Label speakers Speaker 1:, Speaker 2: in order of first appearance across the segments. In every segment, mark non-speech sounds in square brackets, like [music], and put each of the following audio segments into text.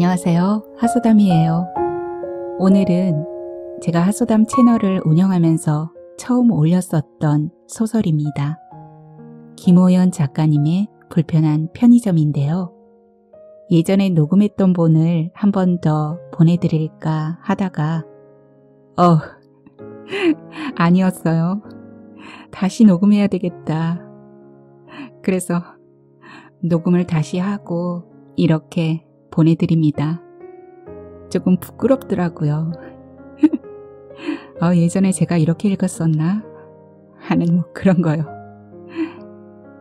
Speaker 1: 안녕하세요. 하소담이에요. 오늘은 제가 하소담 채널을 운영하면서 처음 올렸었던 소설입니다. 김호연 작가님의 불편한 편의점인데요. 예전에 녹음했던 본을 한 번 더 보내드릴까 하다가 어 [laughs] 아니었어요. 다시 녹음해야 되겠다. 그래서 녹음을 다시 하고 이렇게 보내드립니다. 조금 부끄럽더라고요. [laughs] 어, 예전에 제가 이렇게 읽었었나? 하는 뭐 그런 거요.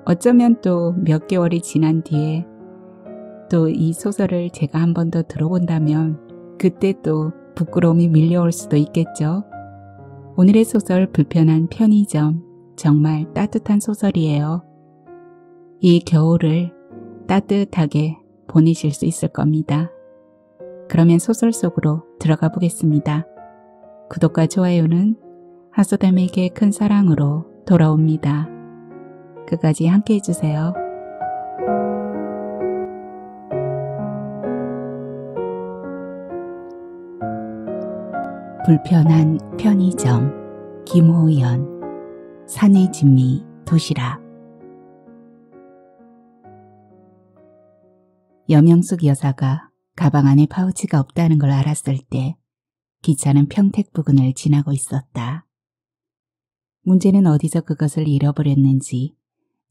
Speaker 1: 어쩌면 또 몇 개월이 지난 뒤에 또 이 소설을 제가 한 번 더 들어본다면 그때 또 부끄러움이 밀려올 수도 있겠죠. 오늘의 소설 불편한 편의점 정말 따뜻한 소설이에요. 이 겨울을 따뜻하게 보내실 수 있을 겁니다. 그러면 소설 속으로 들어가 보겠습니다. 구독과 좋아요는 하소담에게 큰 사랑으로 돌아옵니다. 끝까지 함께 해주세요. 불편한 편의점 김호연 산의 진미 도시락 여명숙 여사가 가방 안에 파우치가 없다는 걸 알았을 때 기차는 평택 부근을 지나고 있었다. 문제는 어디서 그것을 잃어버렸는지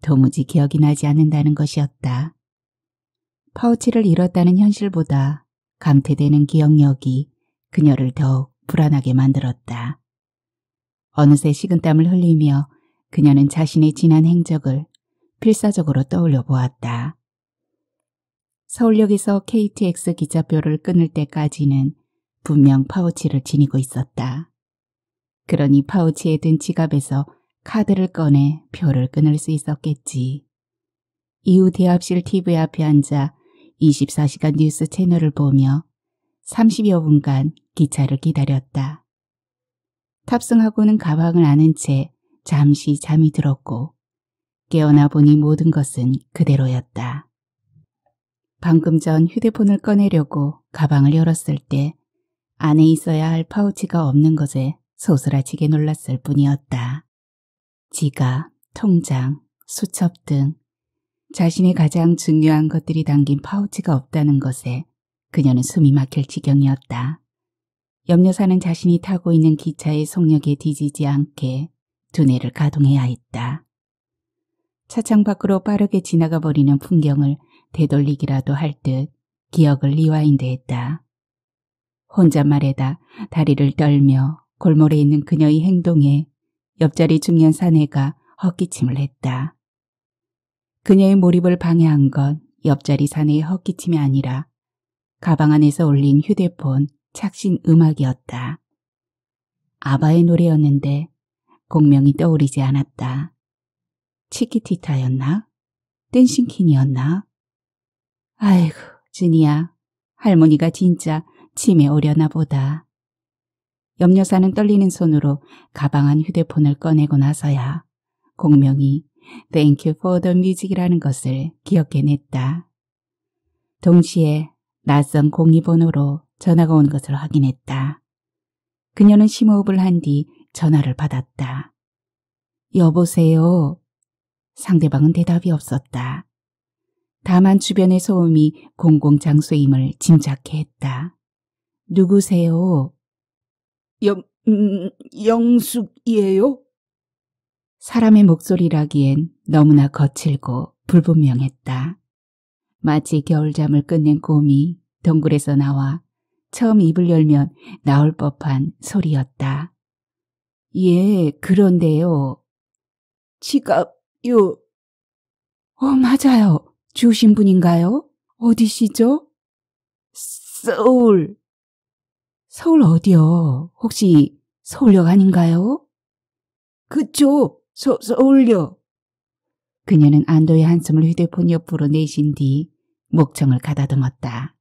Speaker 1: 도무지 기억이 나지 않는다는 것이었다. 파우치를 잃었다는 현실보다 감퇴되는 기억력이 그녀를 더욱 불안하게 만들었다. 어느새 식은땀을 흘리며 그녀는 자신의 지난 행적을 필사적으로 떠올려 보았다. 서울역에서 KTX 기차표를 끊을 때까지는 분명 파우치를 지니고 있었다. 그러니 파우치에 든 지갑에서 카드를 꺼내 표를 끊을 수 있었겠지. 이후 대합실 TV 앞에 앉아 24시간 뉴스 채널을 보며 30여 분간 기차를 기다렸다. 탑승하고는 가방을 안은 채 잠시 잠이 들었고 깨어나 보니 모든 것은 그대로였다. 방금 전 휴대폰을 꺼내려고 가방을 열었을 때 안에 있어야 할 파우치가 없는 것에 소스라치게 놀랐을 뿐이었다. 지갑, 통장, 수첩 등 자신의 가장 중요한 것들이 담긴 파우치가 없다는 것에 그녀는 숨이 막힐 지경이었다. 염려사는 자신이 타고 있는 기차의 속력에 뒤지지 않게 두뇌를 가동해야 했다. 차창 밖으로 빠르게 지나가 버리는 풍경을 되돌리기라도 할 듯 기억을 리와인드했다. 혼잣말에다 다리를 떨며 골몰에 있는 그녀의 행동에 옆자리 중년 사내가 헛기침을 했다. 그녀의 몰입을 방해한 건 옆자리 사내의 헛기침이 아니라 가방 안에서 올린 휴대폰 착신 음악이었다. 아바의 노래였는데 공명이 떠오르지 않았다. 치키티타였나? 댄싱킨이었나? 아이고, 준이야. 할머니가 진짜 침에 오려나 보다. 염려사는 떨리는 손으로 가방 안 휴대폰을 꺼내고 나서야 공명이 Thank you for the music이라는 것을 기억해냈다. 동시에 낯선 공이번호로 전화가 온 것을 확인했다. 그녀는 심호흡을 한 뒤 전화를 받았다. 여보세요. 상대방은 대답이 없었다. 다만 주변의 소음이 공공장소임을 짐작해 했다. 누구세요?
Speaker 2: 영, 음, 영숙이에요?
Speaker 1: 사람의 목소리라기엔 너무나 거칠고 불분명했다. 마치 겨울잠을 끝낸 곰이 동굴에서 나와 처음 입을 열면 나올 법한 소리였다.
Speaker 2: 예, 그런데요. 지갑요.
Speaker 1: 어, 맞아요. 주신 분인가요? 어디시죠?
Speaker 2: 서울.
Speaker 1: 서울 어디요? 혹시 서울역 아닌가요?
Speaker 2: 그쵸, 서, 서울역.
Speaker 1: 그녀는 안도의 한숨을 휴대폰 옆으로 내신 뒤 목청을 가다듬었다.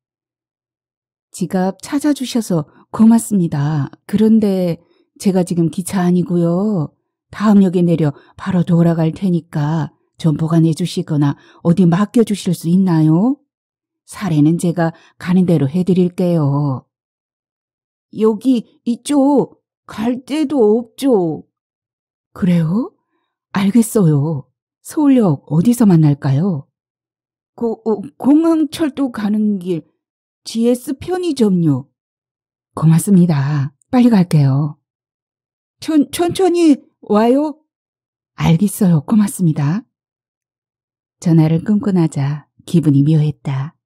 Speaker 1: 지갑 찾아주셔서 고맙습니다. 그런데 제가 지금 기차 아니고요. 다음 역에 내려 바로 돌아갈 테니까 좀 보관해 주시거나 어디 맡겨 주실 수 있나요?
Speaker 2: 사례는 제가 가는 대로 해드릴게요. 여기 이쪽 갈 데도 없죠. 그래요? 알겠어요. 서울역 어디서 만날까요? 고, 어, 공항철도 가는 길 GS 편의점요. 고맙습니다. 빨리 갈게요. 천, 천천히 와요. 알겠어요. 고맙습니다. 전화를 끊고 나자 기분이 묘했다.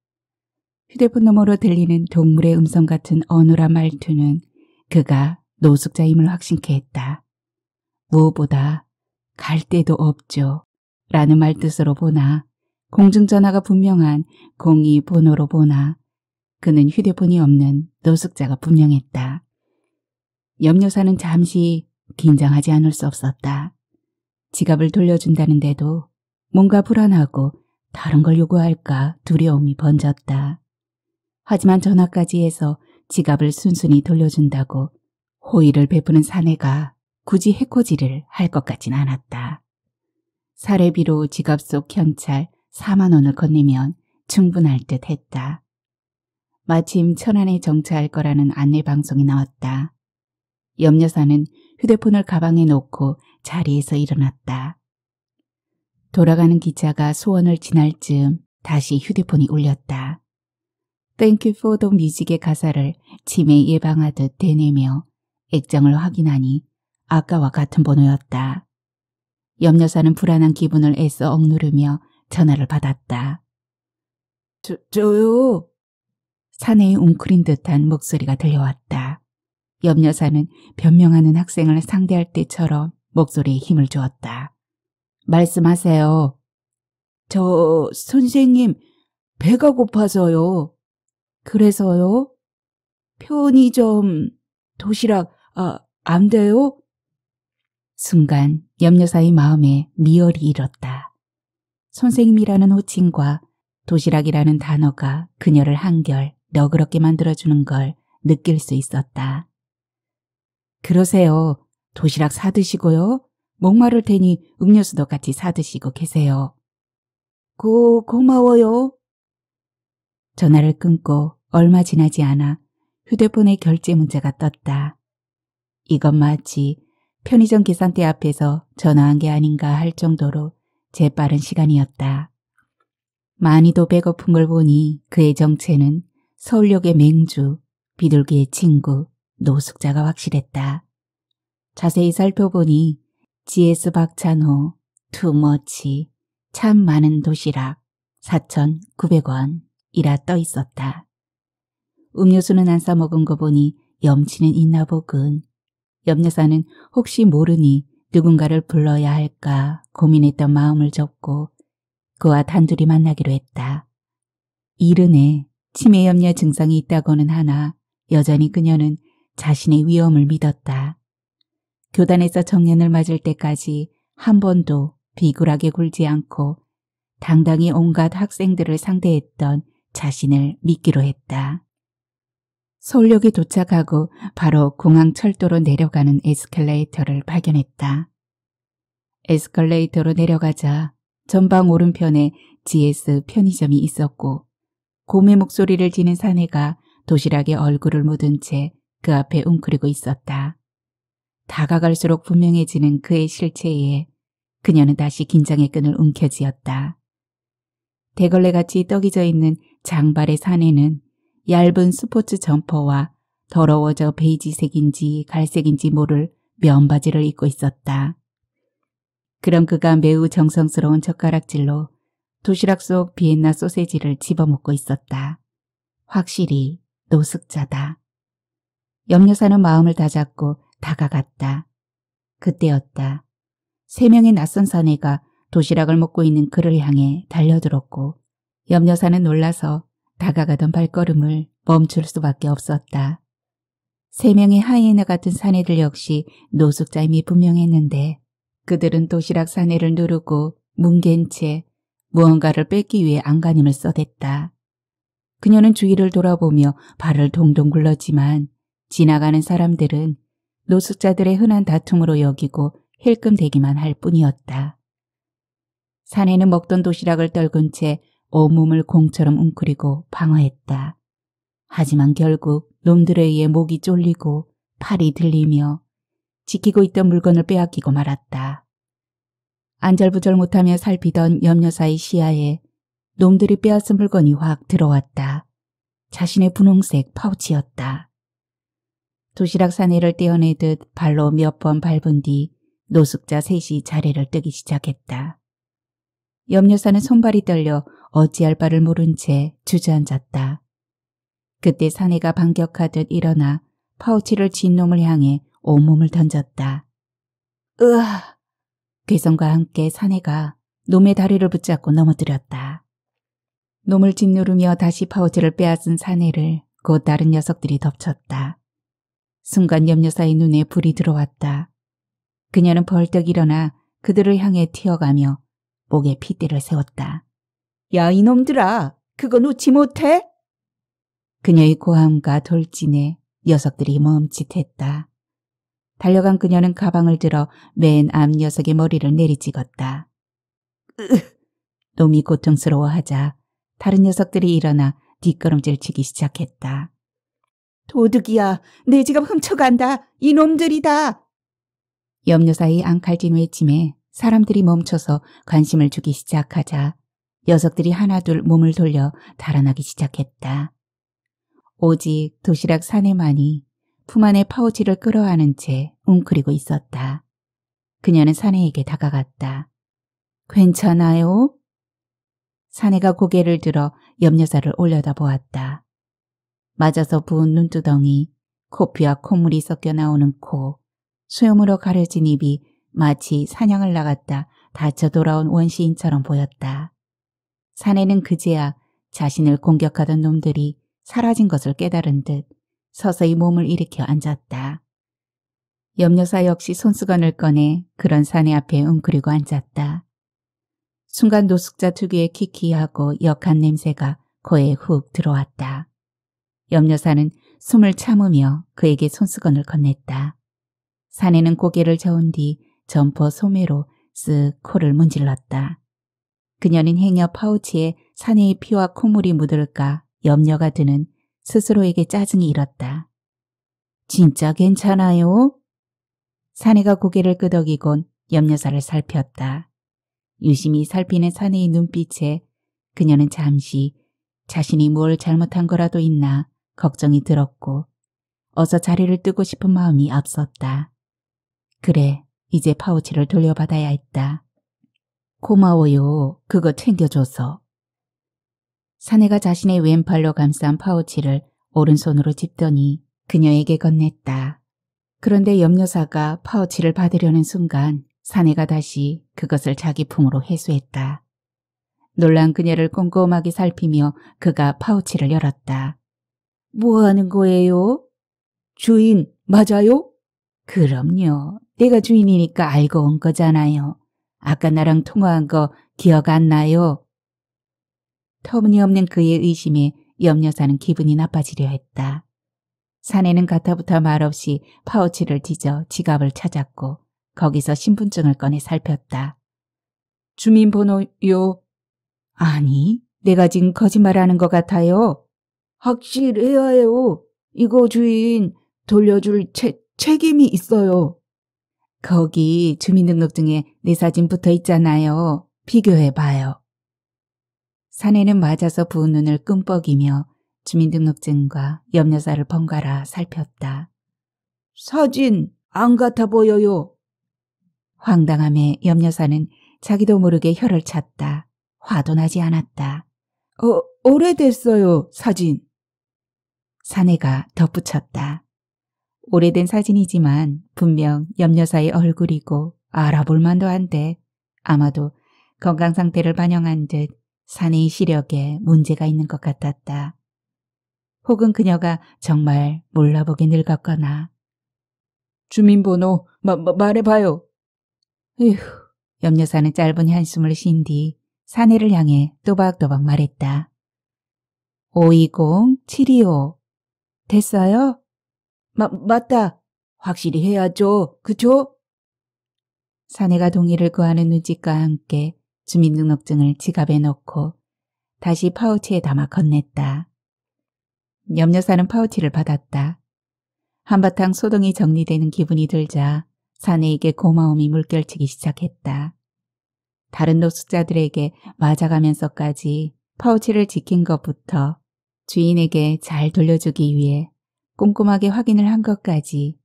Speaker 2: 휴대폰 너머로 들리는 동물의 음성 같은 어눌한 말투는 그가 노숙자임을 확신케 했다. 무엇보다 갈 데도 없죠. 라는 말뜻으로 보나 공중전화가 분명한 02 번호로 보나 그는 휴대폰이 없는 노숙자가 분명했다. 염려사는 잠시 긴장하지 않을 수 없었다. 지갑을 돌려준다는데도 뭔가 불안하고 다른 걸 요구할까 두려움이 번졌다. 하지만 전화까지 해서 지갑을 순순히 돌려준다고 호의를 베푸는 사내가 굳이 해코지를 할 것 같진 않았다. 사례비로 지갑 속 현찰 4만 원을 건네면 충분할 듯 했다. 마침 천안에 정차할 거라는 안내 방송이 나왔다. 염려사는 휴대폰을 가방에 놓고 자리에서 일어났다. 돌아가는 기차가 소원을 지날 즈음 다시 휴대폰이 울렸다. Thank you for the music의 가사를 치매 예방하듯 대내며 액정을 확인하니 아까와 같은 번호였다. 염려사는 불안한 기분을 애써 억누르며 전화를 받았다. 저, 저요. 사내의 웅크린 듯한 목소리가 들려왔다. 염려사는 변명하는 학생을 상대할 때처럼 목소리에 힘을 주었다. 말씀하세요. 저 선생님 배가 고파서요. 그래서요? 편의점 도시락 아, 안 돼요? 순간 염려사의 마음에 미열이 일었다. 선생님이라는 호칭과 도시락이라는 단어가 그녀를 한결 너그럽게 만들어주는 걸 느낄 수 있었다. 그러세요. 도시락 사드시고요. 목마를 테니 음료수도 같이 사드시고 계세요. 고, 고마워요. 전화를 끊고 얼마 지나지 않아 휴대폰에 결제 문자가 떴다. 이건 마치 편의점 계산대 앞에서 전화한 게 아닌가 할 정도로 재빠른 시간이었다. 많이도 배고픈 걸 보니 그의 정체는 서울역의 맹주, 비둘기의 친구, 노숙자가 확실했다. 자세히 살펴보니 GS 박찬호, 투머치, 참 많은 도시락, 4,900원 이라 떠 있었다. 음료수는 안 싸먹은 거 보니 염치는 있나 보군. 염려사는 혹시 모르니 누군가를 불러야 할까 고민했던 마음을 접고 그와 단둘이 만나기로 했다. 이른에 치매 염려 증상이 있다고는 하나 여전히 그녀는 자신의 위험을 믿었다. 교단에서 청년을 맞을 때까지 한 번도 비굴하게 굴지 않고 당당히 온갖 학생들을 상대했던 자신을 믿기로 했다. 서울역에 도착하고 바로 공항 철도로 내려가는 에스컬레이터를 발견했다. 에스컬레이터로 내려가자 전방 오른편에 GS 편의점이 있었고 곰의 목소리를 지닌 사내가 도시락에 얼굴을 묻은 채 그 앞에 웅크리고 있었다. 다가갈수록 분명해지는 그의 실체에 그녀는 다시 긴장의 끈을 움켜쥐었다. 대걸레같이 떡이 져 있는 장발의 사내는 얇은 스포츠 점퍼와 더러워져 베이지색인지 갈색인지 모를 면바지를 입고 있었다. 그럼 그가 매우 정성스러운 젓가락질로 도시락 속 비엔나 소세지를 집어먹고 있었다. 확실히 노숙자다. 염려사는 마음을 다잡고 다가갔다. 그때였다. 세 명의 낯선 사내가 도시락을 먹고 있는 그를 향해 달려들었고 염려사는 놀라서 다가가던 발걸음을 멈출 수밖에 없었다. 세 명의 하이에나 같은 사내들 역시 노숙자임이 분명했는데 그들은 도시락 사내를 누르고 뭉갠 채 무언가를 뺏기 위해 안간힘을 써댔다. 그녀는 주위를 돌아보며 발을 동동 굴렀지만 지나가는 사람들은 노숙자들의 흔한 다툼으로 여기고 힐끔대기만 할 뿐이었다. 사내는 먹던 도시락을 떨군 채 온몸을 공처럼 웅크리고 방어했다. 하지만 결국 놈들에 의해 목이 쫄리고 팔이 들리며 지키고 있던 물건을 빼앗기고 말았다. 안절부절 못하며 살피던 염려사의 시야에 놈들이 빼앗은 물건이 확 들어왔다. 자신의 분홍색 파우치였다. 도시락 사내를 떼어내듯 발로 몇 번 밟은 뒤 노숙자 셋이 자리를 뜨기 시작했다. 염려사는 손발이 떨려 어찌할 바를 모른 채 주저앉았다. 그때 사내가 반격하듯 일어나 파우치를 진 놈을 향해 온몸을 던졌다. 으아! 괴성과 함께 사내가 놈의 다리를 붙잡고 넘어뜨렸다. 놈을 짓누르며 다시 파우치를 빼앗은 사내를 곧 다른 녀석들이 덮쳤다. 순간 염려사의 눈에 불이 들어왔다. 그녀는 벌떡 일어나 그들을 향해 튀어가며 목에 핏대를 세웠다. 야 이놈들아 그거 놓지 못해? 그녀의 고함과 돌진에 녀석들이 멈칫했다. 달려간 그녀는 가방을 들어 맨 앞 녀석의 머리를 내리찍었다. 으, 놈이 고통스러워하자 다른 녀석들이 일어나 뒷걸음질 치기 시작했다. 도둑이야, 내 지갑 훔쳐간다. 이놈들이다. 염려사의 앙칼진 외침에 사람들이 멈춰서 관심을 주기 시작하자 녀석들이 하나둘 몸을 돌려 달아나기 시작했다. 오직 도시락 사내만이 품 안에 파우치를 끌어안은 채 웅크리고 있었다. 그녀는 사내에게 다가갔다. 괜찮아요? 사내가 고개를 들어 염려사를 올려다 보았다. 맞아서 부은 눈두덩이, 코피와 콧물이 섞여 나오는 코, 수염으로 가려진 입이 마치 사냥을 나갔다 다쳐 돌아온 원시인처럼 보였다. 사내는 그제야 자신을 공격하던 놈들이 사라진 것을 깨달은 듯 서서히 몸을 일으켜 앉았다. 염려사 역시 손수건을 꺼내 그런 사내 앞에 웅크리고 앉았다. 순간 노숙자 특유의 키키하고 역한 냄새가 코에 훅 들어왔다. 염려사는 숨을 참으며 그에게 손수건을 건넸다. 사내는 고개를 저은 뒤 점퍼 소매로 쓱 코를 문질렀다. 그녀는 행여 파우치에 사내의 피와 콧물이 묻을까 염려가 드는 스스로에게 짜증이 일었다. 진짜 괜찮아요? 사내가 고개를 끄덕이곤 염려사를 살폈다. 유심히 살피는 사내의 눈빛에 그녀는 잠시 자신이 뭘 잘못한 거라도 있나 걱정이 들었고 어서 자리를 뜨고 싶은 마음이 앞섰다. 그래, 이제 파우치를 돌려받아야 했다. 고마워요. 그거 챙겨줘서. 사내가 자신의 왼팔로 감싼 파우치를 오른손으로 짚더니 그녀에게 건넸다. 그런데 염려사가 파우치를 받으려는 순간 사내가 다시 그것을 자기 품으로 회수했다. 놀란 그녀를 꼼꼼하게 살피며 그가 파우치를 열었다. 뭐 하는 거예요? 주인, 맞아요? 그럼요. 내가 주인이니까 알고 온 거잖아요. 아까 나랑 통화한 거 기억 안 나요? 터무니없는 그의 의심에 염려사는 기분이 나빠지려 했다. 사내는 가타부터 말없이 파우치를 뒤져 지갑을 찾았고 거기서 신분증을 꺼내 살폈다. 주민번호요? 아니, 내가 지금 거짓말하는 것 같아요. 확실해야 해요. 이거 주인 돌려줄 채, 책임이 있어요. 거기 주민등록증에 내 사진 붙어 있잖아요. 비교해봐요. 사내는 맞아서 부은 눈을 끔뻑이며 주민등록증과 염려사를 번갈아 살폈다. 사진 안 같아 보여요. 황당함에 염려사는 자기도 모르게 혀를 찼다. 화도 나지 않았다. 어, 오래됐어요, 사진. 사내가 덧붙였다. 오래된 사진이지만 분명 염려사의 얼굴이고 알아볼 만도 한데 아마도 건강 상태를 반영한 듯 사내의 시력에 문제가 있는 것 같았다. 혹은 그녀가 정말 몰라보게 늙었거나. 주민번호 마, 마, 말해봐요. 휴, 염려사는 짧은 한숨을 쉰 뒤 사내를 향해 또박또박 말했다. 520-725 됐어요? 마, 맞다. 확실히 해야죠. 그쵸? 사내가 동의를 구하는 눈짓과 함께 주민등록증을 지갑에 넣고 다시 파우치에 담아 건넸다. 염여사는 파우치를 받았다. 한바탕 소동이 정리되는 기분이 들자 사내에게 고마움이 물결치기 시작했다. 다른 노숙자들에게 맞아가면서까지 파우치를 지킨 것부터 주인에게 잘 돌려주기 위해 꼼꼼하게 확인을 한 것까지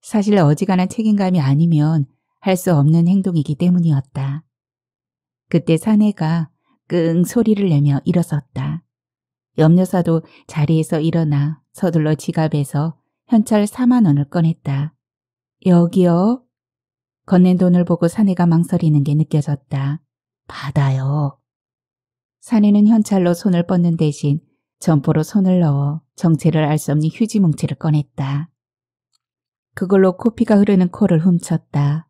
Speaker 2: 사실 어지간한 책임감이 아니면 할 수 없는 행동이기 때문이었다. 그때 사내가 끙 소리를 내며 일어섰다. 염려사도 자리에서 일어나 서둘러 지갑에서 현찰 4만 원을 꺼냈다. 여기요? 건넨 돈을 보고 사내가 망설이는 게 느껴졌다. 받아요. 사내는 현찰로 손을 뻗는 대신 점포로 손을 넣어 정체를 알 수 없는 휴지 뭉치를 꺼냈다. 그걸로 코피가 흐르는 코를 훔쳤다.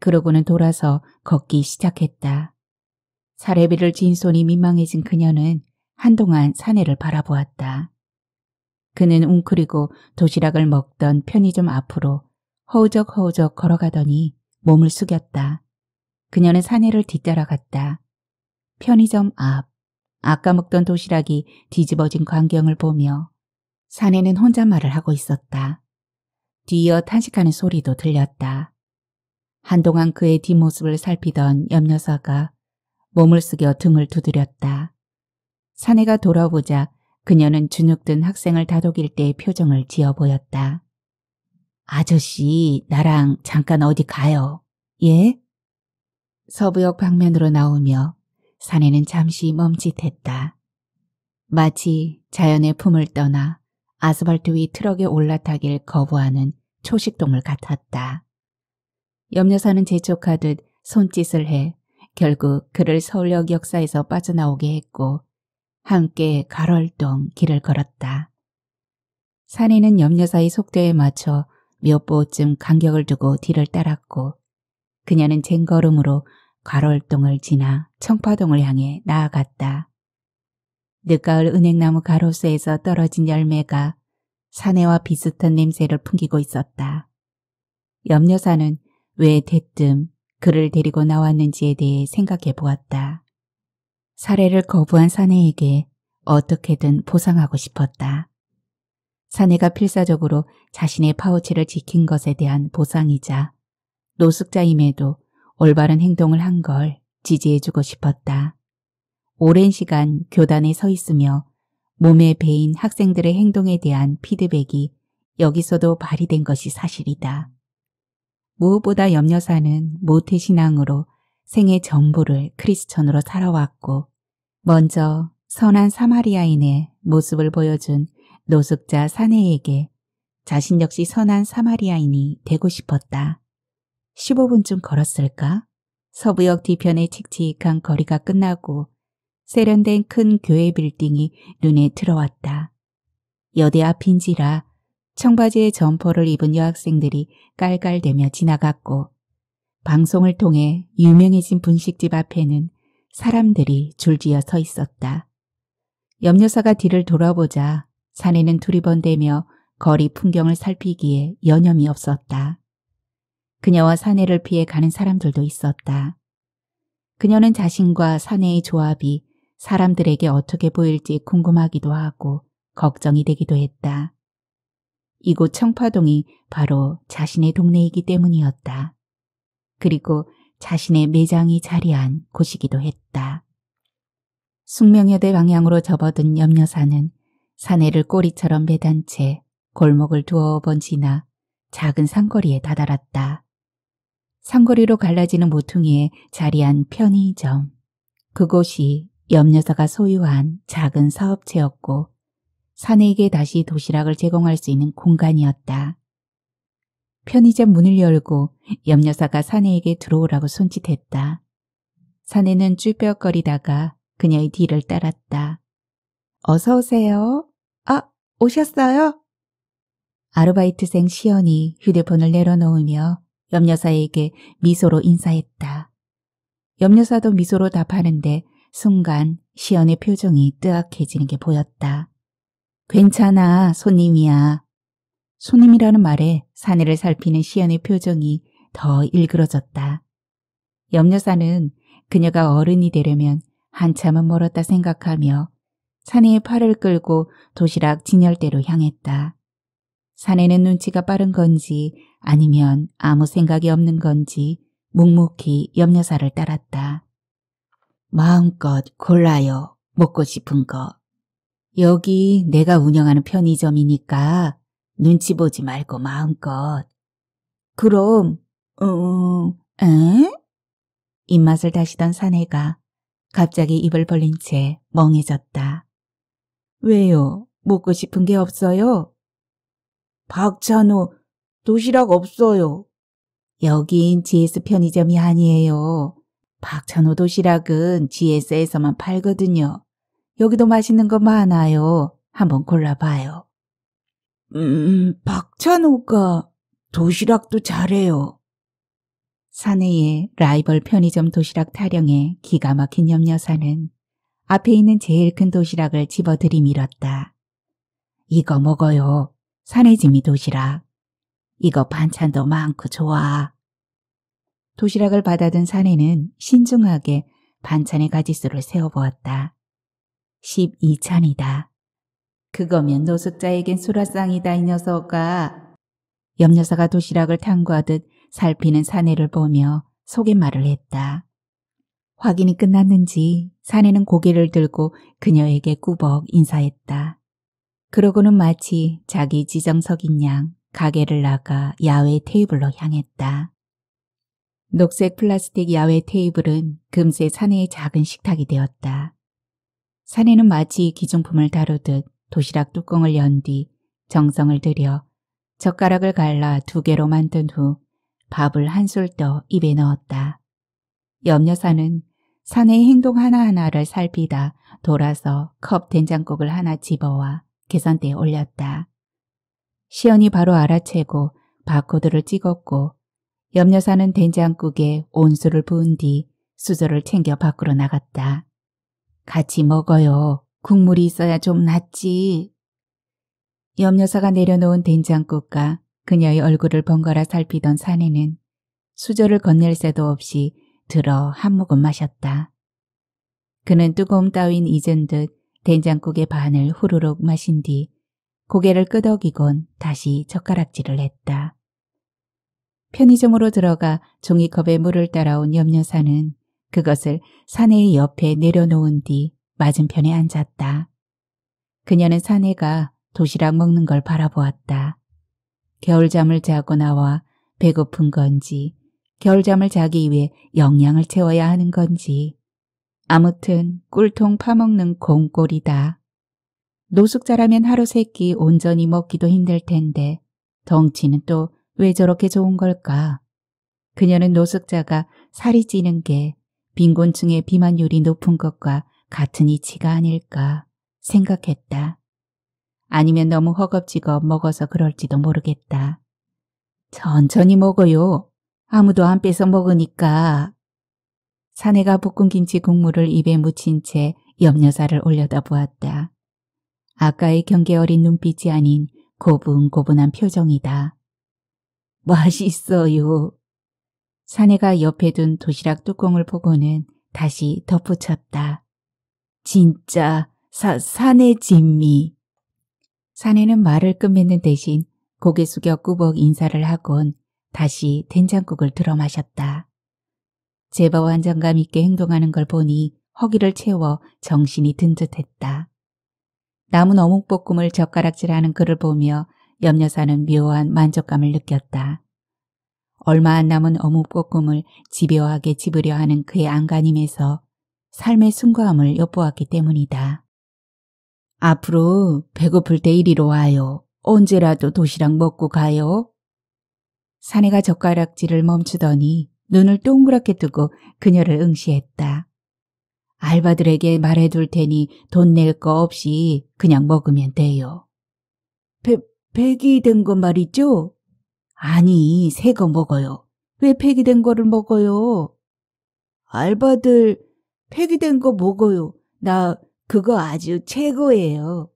Speaker 2: 그러고는 돌아서 걷기 시작했다. 사례비를 진 손이 민망해진 그녀는 한동안 사내를 바라보았다. 그는 웅크리고 도시락을 먹던 편의점 앞으로 허우적허우적 걸어가더니 몸을 숙였다. 그녀는 사내를 뒤따라갔다. 편의점 앞, 아까 먹던 도시락이 뒤집어진 광경을 보며 사내는 혼잣말을 하고 있었다. 뒤이어 탄식하는 소리도 들렸다. 한동안 그의 뒷모습을 살피던 염려사가 몸을 숙여 등을 두드렸다. 사내가 돌아보자 그녀는 주눅든 학생을 다독일 때의 표정을 지어 보였다. 아저씨, 나랑 잠깐 어디 가요. 예? 서부역 방면으로 나오며 사내는 잠시 멈칫했다. 마치 자연의 품을 떠나 아스팔트 위 트럭에 올라타길 거부하는 초식동물 같았다. 염려사는 재촉하듯 손짓을 해 결국 그를 서울역 역사에서 빠져나오게 했고 함께 가롤동 길을 걸었다. 사내는 염려사의 속도에 맞춰 몇 보쯤 간격을 두고 뒤를 따랐고 그녀는 쟁걸음으로 가롤동을 지나 청파동을 향해 나아갔다. 늦가을 은행나무 가로수에서 떨어진 열매가 사내와 비슷한 냄새를 풍기고 있었다. 염려사는 왜 대뜸 그를 데리고 나왔는지에 대해 생각해 보았다. 사례를 거부한 사내에게 어떻게든 보상하고 싶었다. 사내가 필사적으로 자신의 파우치를 지킨 것에 대한 보상이자 노숙자임에도 올바른 행동을 한 걸 지지해주고 싶었다. 오랜 시간 교단에 서 있으며 몸에 베인 학생들의 행동에 대한 피드백이 여기서도 발휘된 것이 사실이다. 무엇보다 염려사는 모태신앙으로 생애 전부를 크리스천으로 살아왔고 먼저 선한 사마리아인의 모습을 보여준 노숙자 사내에게 자신 역시 선한 사마리아인이 되고 싶었다. 15분쯤 걸었을까? 서부역 뒤편의 칙칙한 거리가 끝나고 세련된 큰 교회 빌딩이 눈에 들어왔다. 여대 앞인지라 청바지에 점퍼를 입은 여학생들이 깔깔대며 지나갔고 방송을 통해 유명해진 분식집 앞에는 사람들이 줄지어 서 있었다. 염 여사가 뒤를 돌아보자 사내는 두리번대며 거리 풍경을 살피기에 여념이 없었다. 그녀와 사내를 피해 가는 사람들도 있었다. 그녀는 자신과 사내의 조합이 사람들에게 어떻게 보일지 궁금하기도 하고 걱정이 되기도 했다. 이곳 청파동이 바로 자신의 동네이기 때문이었다. 그리고 자신의 매장이 자리한 곳이기도 했다. 숙명여대 방향으로 접어든 염려사는 사내를 꼬리처럼 매단 채 골목을 두어 번 지나 작은 상거리에 다다랐다. 상거리로 갈라지는 모퉁이에 자리한 편의점. 그곳이 염여사가 소유한 작은 사업체였고 사내에게 다시 도시락을 제공할 수 있는 공간이었다. 편의점 문을 열고 염여사가 사내에게 들어오라고 손짓했다. 사내는 쭈뼛거리다가 그녀의 뒤를 따랐다. 어서 오세요. 아, 오셨어요? 아르바이트생 시연이 휴대폰을 내려놓으며 염여사에게 미소로 인사했다. 염여사도 미소로 답하는데 순간 시연의 표정이 뜨악해지는 게 보였다. 괜찮아, 손님이야. 손님이라는 말에 사내를 살피는 시연의 표정이 더 일그러졌다. 염려사는 그녀가 어른이 되려면 한참은 멀었다 생각하며 사내의 팔을 끌고 도시락 진열대로 향했다. 사내는 눈치가 빠른 건지 아니면 아무 생각이 없는 건지 묵묵히 염려사를 따랐다. 마음껏 골라요. 먹고 싶은 거. 여기 내가 운영하는 편의점이니까 눈치 보지 말고 마음껏. 그럼, 음, 에? 입맛을 다시던 사내가 갑자기 입을 벌린 채 멍해졌다. 왜요? 먹고 싶은 게 없어요? 박찬호, 도시락 없어요. 여긴 GS 편의점이 아니에요. 박찬호 도시락은 GS에서만 팔거든요. 여기도 맛있는 거 많아요. 한번 골라봐요. 음, 박찬호가 도시락도 잘해요. 사내의 라이벌 편의점 도시락 타령에 기가 막힌 염려사는 앞에 있는 제일 큰 도시락을 집어 들이밀었다. 이거 먹어요. 사내짐이 도시락. 이거 반찬도 많고 좋아. 도시락을 받아든 사내는 신중하게 반찬의 가지수를 세어보았다. 12찬이다. 그거면 노숙자에겐 수라상이다 이 녀석아. 염여사가 도시락을 탐구하듯 살피는 사내를 보며 속임말을 했다. 확인이 끝났는지 사내는 고개를 들고 그녀에게 꾸벅 인사했다. 그러고는 마치 자기 지정석인 양 가게를 나가 야외 테이블로 향했다. 녹색 플라스틱 야외 테이블은 금세 사내의 작은 식탁이 되었다. 사내는 마치 기중품을 다루듯 도시락 뚜껑을 연 뒤 정성을 들여 젓가락을 갈라 두 개로 만든 후 밥을 한 술 떠 입에 넣었다. 염려사는 사내의 행동 하나하나를 살피다 돌아서 컵 된장국을 하나 집어와 계산대에 올렸다. 시연이 바로 알아채고 바코드를 찍었고 염려사는 된장국에 온수를 부은 뒤 수저를 챙겨 밖으로 나갔다. 같이 먹어요. 국물이 있어야 좀 낫지. 염려사가 내려놓은 된장국과 그녀의 얼굴을 번갈아 살피던 사내는 수저를 건넬 새도 없이 들어 한 모금 마셨다. 그는 뜨거움 따윈 잊은 듯 된장국의 반을 후루룩 마신 뒤 고개를 끄덕이곤 다시 젓가락질을 했다. 편의점으로 들어가 종이컵에 물을 따라온 염려사는 그것을 사내의 옆에 내려놓은 뒤 맞은편에 앉았다. 그녀는 사내가 도시락 먹는 걸 바라보았다. 겨울잠을 자고 나와 배고픈 건지, 겨울잠을 자기 위해 영양을 채워야 하는 건지, 아무튼 꿀통 파먹는 곰꼴이다. 노숙자라면 하루 세 끼 온전히 먹기도 힘들 텐데 덩치는 또 왜 저렇게 좋은 걸까? 그녀는 노숙자가 살이 찌는 게 빈곤층의 비만율이 높은 것과 같은 이치가 아닐까 생각했다. 아니면 너무 허겁지겁 먹어서 그럴지도 모르겠다. 천천히 먹어요. 아무도 안 뺏어 먹으니까. 사내가 볶은 김치 국물을 입에 묻힌 채 염려사를 올려다 보았다. 아까의 경계 어린 눈빛이 아닌 고분고분한 표정이다. 맛있어요. 사내가 옆에 둔 도시락 뚜껑을 보고는 다시 덧붙였다. 진짜 사, 사내 진미. 사내는 말을 끝맺는 대신 고개 숙여 꾸벅 인사를 하곤 다시 된장국을 들어 마셨다. 제법 안정감 있게 행동하는 걸 보니 허기를 채워 정신이 든 듯했다. 남은 어묵볶음을 젓가락질하는 그를 보며 염려사는 묘한 만족감을 느꼈다. 얼마 안 남은 어묵볶음을 집요하게 집으려 하는 그의 안간힘에서 삶의 순고함을 엿보았기 때문이다. 앞으로 배고플 때 이리로 와요. 언제라도 도시락 먹고 가요. 사내가 젓가락질을 멈추더니 눈을 동그랗게 뜨고 그녀를 응시했다. 알바들에게 말해둘 테니 돈 낼 거 없이 그냥 먹으면 돼요. 배, 폐기 된 거 말이죠? 아니, 새 거 먹어요. 왜 폐기된 거를 먹어요? 알바들 폐기된 거 먹어요. 나 그거 아주 최고예요.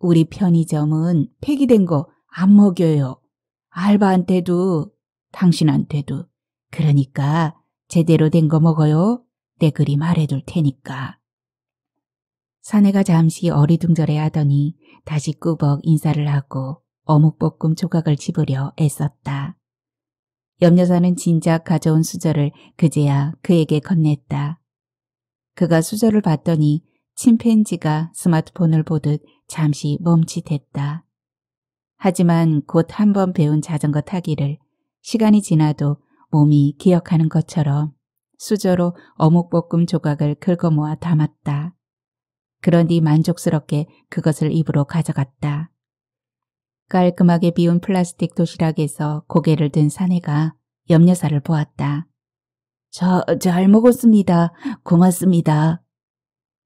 Speaker 2: 우리 편의점은 폐기된 거 안 먹여요. 알바한테도 당신한테도. 그러니까 제대로 된 거 먹어요. 내 그리 말해둘 테니까. 사내가 잠시 어리둥절해 하더니 다시 꾸벅 인사를 하고 어묵볶음 조각을 집으려 애썼다. 염여사는 진작 가져온 수저를 그제야 그에게 건넸다. 그가 수저를 봤더니 침팬지가 스마트폰을 보듯 잠시 멈칫했다. 하지만 곧 한 번 배운 자전거 타기를 시간이 지나도 몸이 기억하는 것처럼 수저로 어묵볶음 조각을 긁어모아 담았다. 그러니 만족스럽게 그것을 입으로 가져갔다. 깔끔하게 비운 플라스틱 도시락에서 고개를 든 사내가 염려사를 보았다. 저, 잘 먹었습니다. 고맙습니다.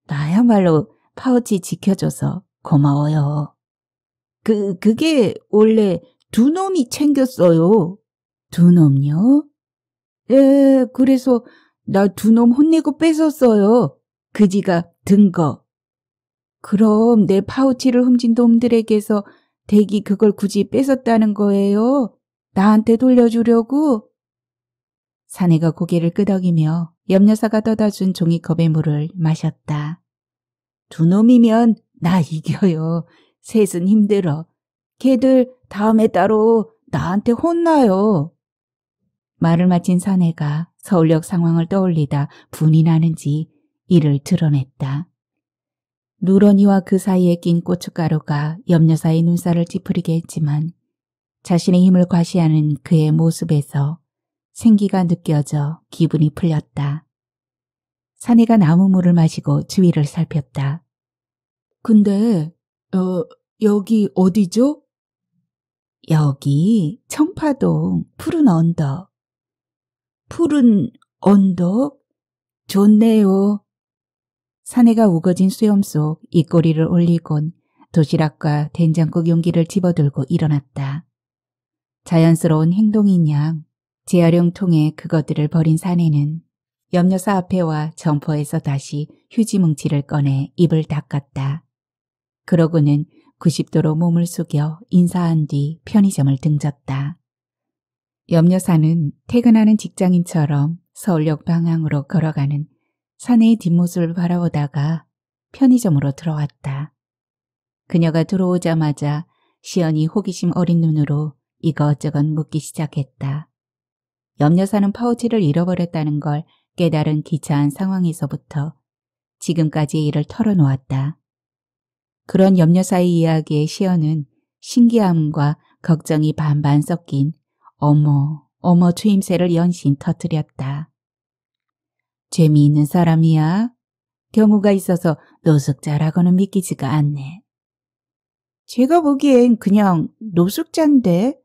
Speaker 2: 나야말로 파우치 지켜줘서 고마워요. 그, 그게 원래 두 놈이 챙겼어요. 두 놈요? 예, 그래서 나 두 놈 혼내고 뺏었어요. 그지가 든 거. 그럼 내 파우치를 훔친 놈들에게서 댁이 그걸 굳이 뺏었다는 거예요? 나한테 돌려주려고? 사내가 고개를 끄덕이며 염려사가 떠다 준 종이컵의 물을 마셨다. 두 놈이면 나 이겨요. 셋은 힘들어. 걔들 다음에 따로 나한테 혼나요. 말을 마친 사내가 서울역 상황을 떠올리다 분이 나는지 이를 드러냈다. 누런이와 그 사이에 낀 고춧가루가 염려사의 눈살을 찌푸리게 했지만 자신의 힘을 과시하는 그의 모습에서 생기가 느껴져 기분이 풀렸다. 사내가 나무물을 마시고 주위를 살폈다. 근데, 어, 여기 어디죠? 여기 청파동 푸른 언덕. 푸른 언덕? 좋네요. 사내가 우거진 수염 속 입꼬리를 올리곤 도시락과 된장국 용기를 집어들고 일어났다. 자연스러운 행동인 양 재활용 통에 그것들을 버린 사내는 염려사 앞에와 점퍼에서 다시 휴지 뭉치를 꺼내 입을 닦았다. 그러고는 90도로 몸을 숙여 인사한 뒤 편의점을 등졌다. 염려사는 퇴근하는 직장인처럼 서울역 방향으로 걸어가는 사내의 뒷모습을 바라보다가 편의점으로 들어왔다. 그녀가 들어오자마자 시연이 호기심 어린 눈으로 이것저것 묻기 시작했다. 염려사는 파우치를 잃어버렸다는 걸 깨달은 기차한 상황에서부터 지금까지의 일을 털어놓았다. 그런 염려사의 이야기에 시연은 신기함과 걱정이 반반 섞인 어머, 어머 추임새를 연신 터뜨렸다. 재미있는 사람이야. 경우가 있어서 노숙자라고는 믿기지가 않네. 제가 보기엔 그냥 노숙자인데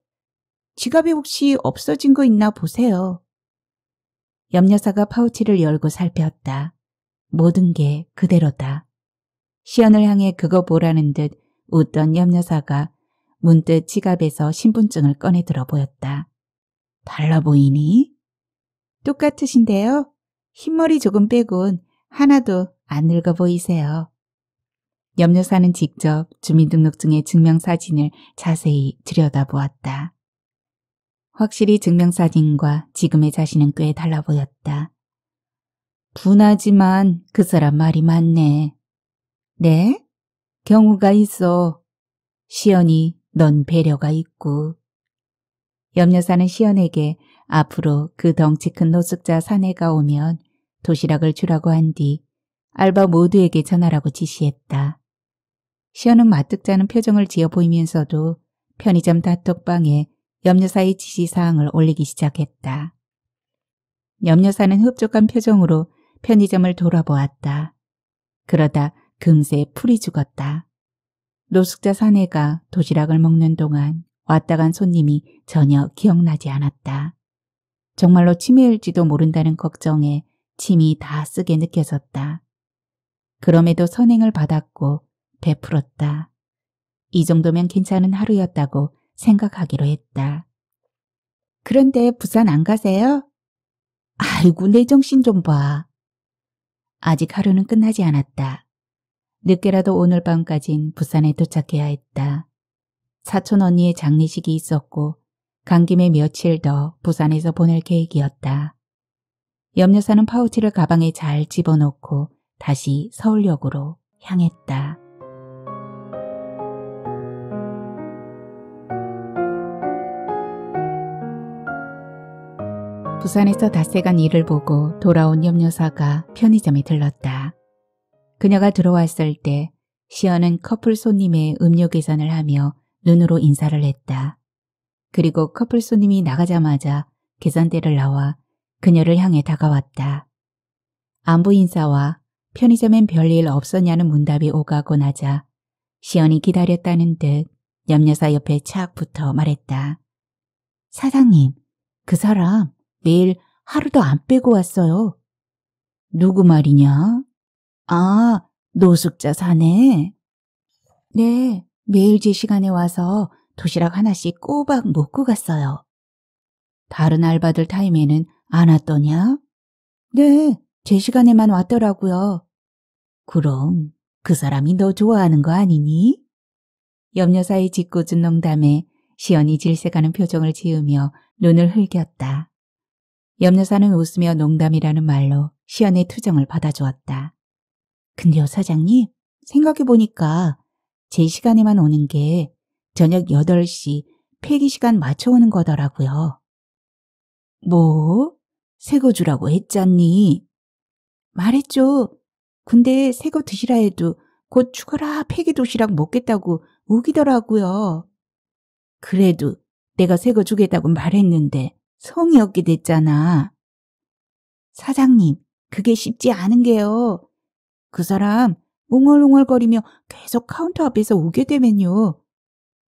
Speaker 2: 지갑이 혹시 없어진 거 있나 보세요. 염여사가 파우치를 열고 살폈다. 모든 게 그대로다. 시연을 향해 그거 보라는 듯 웃던 염여사가 문득 지갑에서 신분증을 꺼내 들어 보였다. 달라 보이니? 똑같으신데요? 흰머리 조금 빼곤 하나도 안 늙어 보이세요. 염려사는 직접 주민등록증의 증명사진을 자세히 들여다보았다. 확실히 증명사진과 지금의 자신은 꽤 달라 보였다. 분하지만 그 사람 말이 맞네. 네? 경우가 있어. 시연이 넌 배려가 있고. 염려사는 시연에게 앞으로 그 덩치 큰 노숙자 사내가 오면 도시락을 주라고 한 뒤 알바 모두에게 전하라고 지시했다. 시연은 마뜩자는 표정을 지어 보이면서도 편의점 다톡방에 염려사의 지시사항을 올리기 시작했다. 염려사는 흡족한 표정으로 편의점을 돌아보았다. 그러다 금세 풀이 죽었다. 노숙자 사내가 도시락을 먹는 동안 왔다 간 손님이 전혀 기억나지 않았다. 정말로 치매일지도 모른다는 걱정에 침이 다 쓰게 느껴졌다. 그럼에도 선행을 받았고 베풀었다. 이 정도면 괜찮은 하루였다고 생각하기로 했다. 그런데 부산 안 가세요? 아이고 내 정신 좀 봐. 아직 하루는 끝나지 않았다. 늦게라도 오늘 밤까진 부산에 도착해야 했다. 사촌 언니의 장례식이 있었고 간 김에 며칠 더 부산에서 보낼 계획이었다. 염여사는 파우치를 가방에 잘 집어넣고 다시 서울역으로 향했다. 부산에서 닷새간 일을 보고 돌아온 염여사가 편의점에 들렀다. 그녀가 들어왔을 때 시연은 커플 손님의 음료 계산을 하며 눈으로 인사를 했다. 그리고 커플 손님이 나가자마자 계산대를 나와 그녀를 향해 다가왔다. 안부 인사와 편의점엔 별일 없었냐는 문답이 오가고 나자 시연이 기다렸다는 듯 염여사 옆에 착 붙어 말했다. 사장님, 그 사람 매일 하루도 안 빼고 왔어요. 누구 말이냐? 아, 노숙자 사네. 네, 매일 제 시간에 와서 도시락 하나씩 꼬박 먹고 갔어요. 다른 알바들 타임에는 안 왔더냐? 네, 제 시간에만 왔더라고요. 그럼 그 사람이 너 좋아하는 거 아니니? 염려사의 짓궂은 농담에 시연이 질색하는 표정을 지으며 눈을 흘겼다. 염려사는 웃으며 농담이라는 말로 시연의 투정을 받아주었다. 근데요, 사장님, 생각해보니까 제 시간에만 오는 게 저녁 8시 폐기 시간 맞춰오는 거더라고요. 뭐? 새거 주라고 했잖니? 말했죠. 근데 새거 드시라 해도 곧 죽어도 폐기 도시락 먹겠다고 우기더라고요. 그래도 내가 새거 주겠다고 말했는데 성의 없게 대했잖아. 사장님, 그게 쉽지 않은 게요. 그 사람 웅얼웅얼거리며 계속 카운터 앞에서 오게 되면요.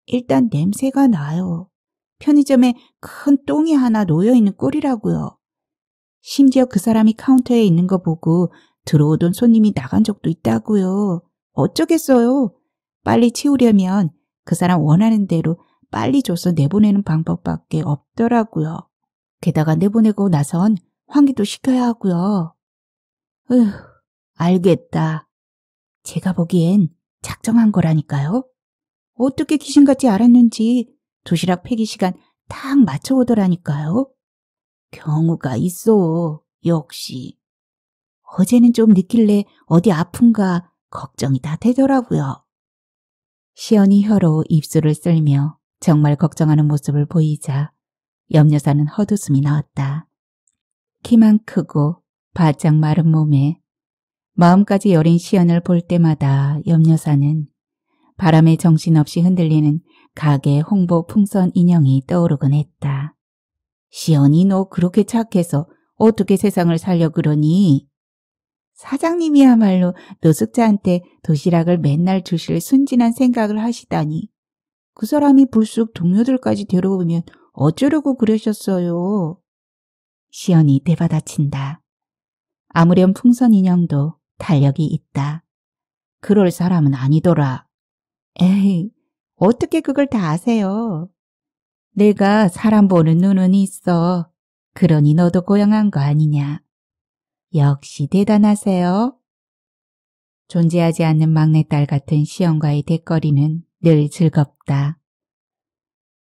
Speaker 2: 일단 냄새가 나요. 편의점에 큰 똥이 하나 놓여있는 꼴이라고요. 심지어 그 사람이 카운터에 있는 거 보고 들어오던 손님이 나간 적도 있다고요. 어쩌겠어요. 빨리 치우려면 그 사람 원하는 대로 빨리 줘서 내보내는 방법밖에 없더라고요. 게다가 내보내고 나선 환기도 시켜야 하고요. 으, 알겠다. 제가 보기엔 작정한 거라니까요. 어떻게 귀신같이 알았는지 도시락 폐기 시간 딱 맞춰오더라니까요. 경우가 있어, 역시. 어제는 좀 늦길래 어디 아픈가 걱정이 다 되더라고요. 시연이 혀로 입술을 쓸며 정말 걱정하는 모습을 보이자 염려사는 헛웃음이 나왔다. 키만 크고 바짝 마른 몸에 마음까지 여린 시연을 볼 때마다 염려사는 바람에 정신없이 흔들리는 가게 홍보 풍선 인형이 떠오르곤 했다. 시연이 너 그렇게 착해서 어떻게 세상을 살려 그러니? 사장님이야말로 노숙자한테 도시락을 맨날 주실 순진한 생각을 하시다니. 그 사람이 불쑥 동료들까지 데려오면 어쩌려고 그러셨어요? 시연이 대받아친다. 아무렴 풍선 인형도 탄력이 있다. 그럴 사람은 아니더라. 에이, 어떻게 그걸 다 아세요? 내가 사람 보는 눈은 있어. 그러니 너도 고용한 거 아니냐. 역시 대단하세요. 존재하지 않는 막내딸 같은 시연과의 대거리는 늘 즐겁다.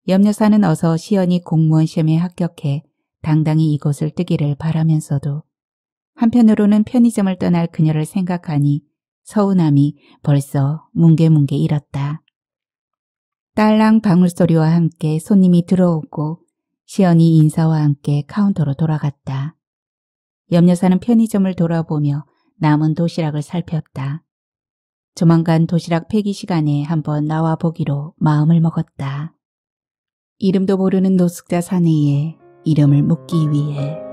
Speaker 2: 염려사는 어서 시연이 공무원 시험에 합격해 당당히 이곳을 뜨기를 바라면서도 한편으로는 편의점을 떠날 그녀를 생각하니 서운함이 벌써 뭉게뭉게 일었다. 딸랑 방울소리와 함께 손님이 들어오고 시연이 인사와 함께 카운터로 돌아갔다. 염려사는 편의점을 돌아보며 남은 도시락을 살폈다. 조만간 도시락 폐기 시간에 한번 나와 보기로 마음을 먹었다. 이름도 모르는 노숙자 사내에 이름을 묻기 위해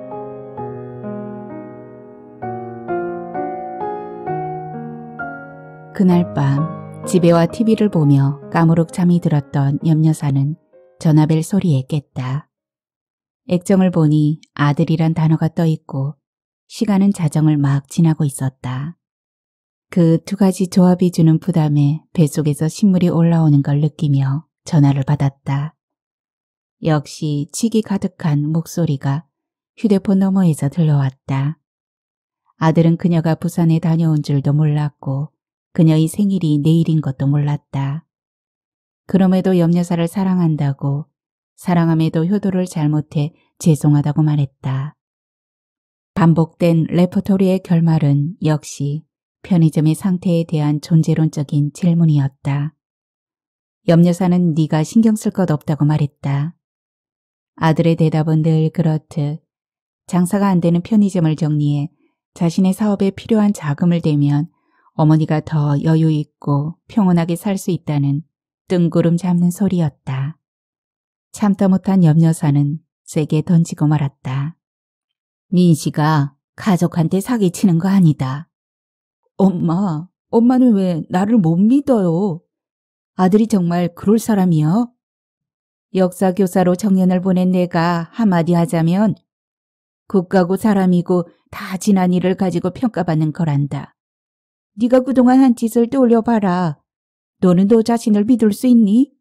Speaker 2: 그날 밤 집에와 TV를 보며 까무룩 잠이 들었던 염려사는 전화벨 소리에 깼다. 액정을 보니 아들이란 단어가 떠있고 시간은 자정을 막 지나고 있었다. 그 두 가지 조합이 주는 부담에 뱃속에서 신물이 올라오는 걸 느끼며 전화를 받았다. 역시 치기 가득한 목소리가 휴대폰 너머에서 들려왔다. 아들은 그녀가 부산에 다녀온 줄도 몰랐고 그녀의 생일이 내일인 것도 몰랐다. 그럼에도 염려사를 사랑한다고 사랑함에도 효도를 잘못해 죄송하다고 말했다.
Speaker 1: 반복된 레퍼토리의 결말은 역시 편의점의 상태에 대한 존재론적인 질문이었다. 염려사는 네가 신경 쓸 것 없다고 말했다. 아들의 대답은 늘 그렇듯 장사가 안 되는 편의점을 정리해 자신의 사업에 필요한 자금을 대면 어머니가 더 여유 있고 평온하게 살 수 있다는 뜬구름 잡는 소리였다. 참다 못한 염려사는 세게 던지고 말았다. 민씨가 가족한테 사기치는 거 아니다. 엄마, 엄마는 왜 나를 못 믿어요? 아들이 정말 그럴 사람이요? 역사교사로 정년을 보낸 내가 한마디 하자면 국가고 사람이고 다 지난 일을 가지고 평가받는 거란다. 네가 그동안 한 짓을 떠올려봐라. 너는 너 자신을 믿을 수 있니?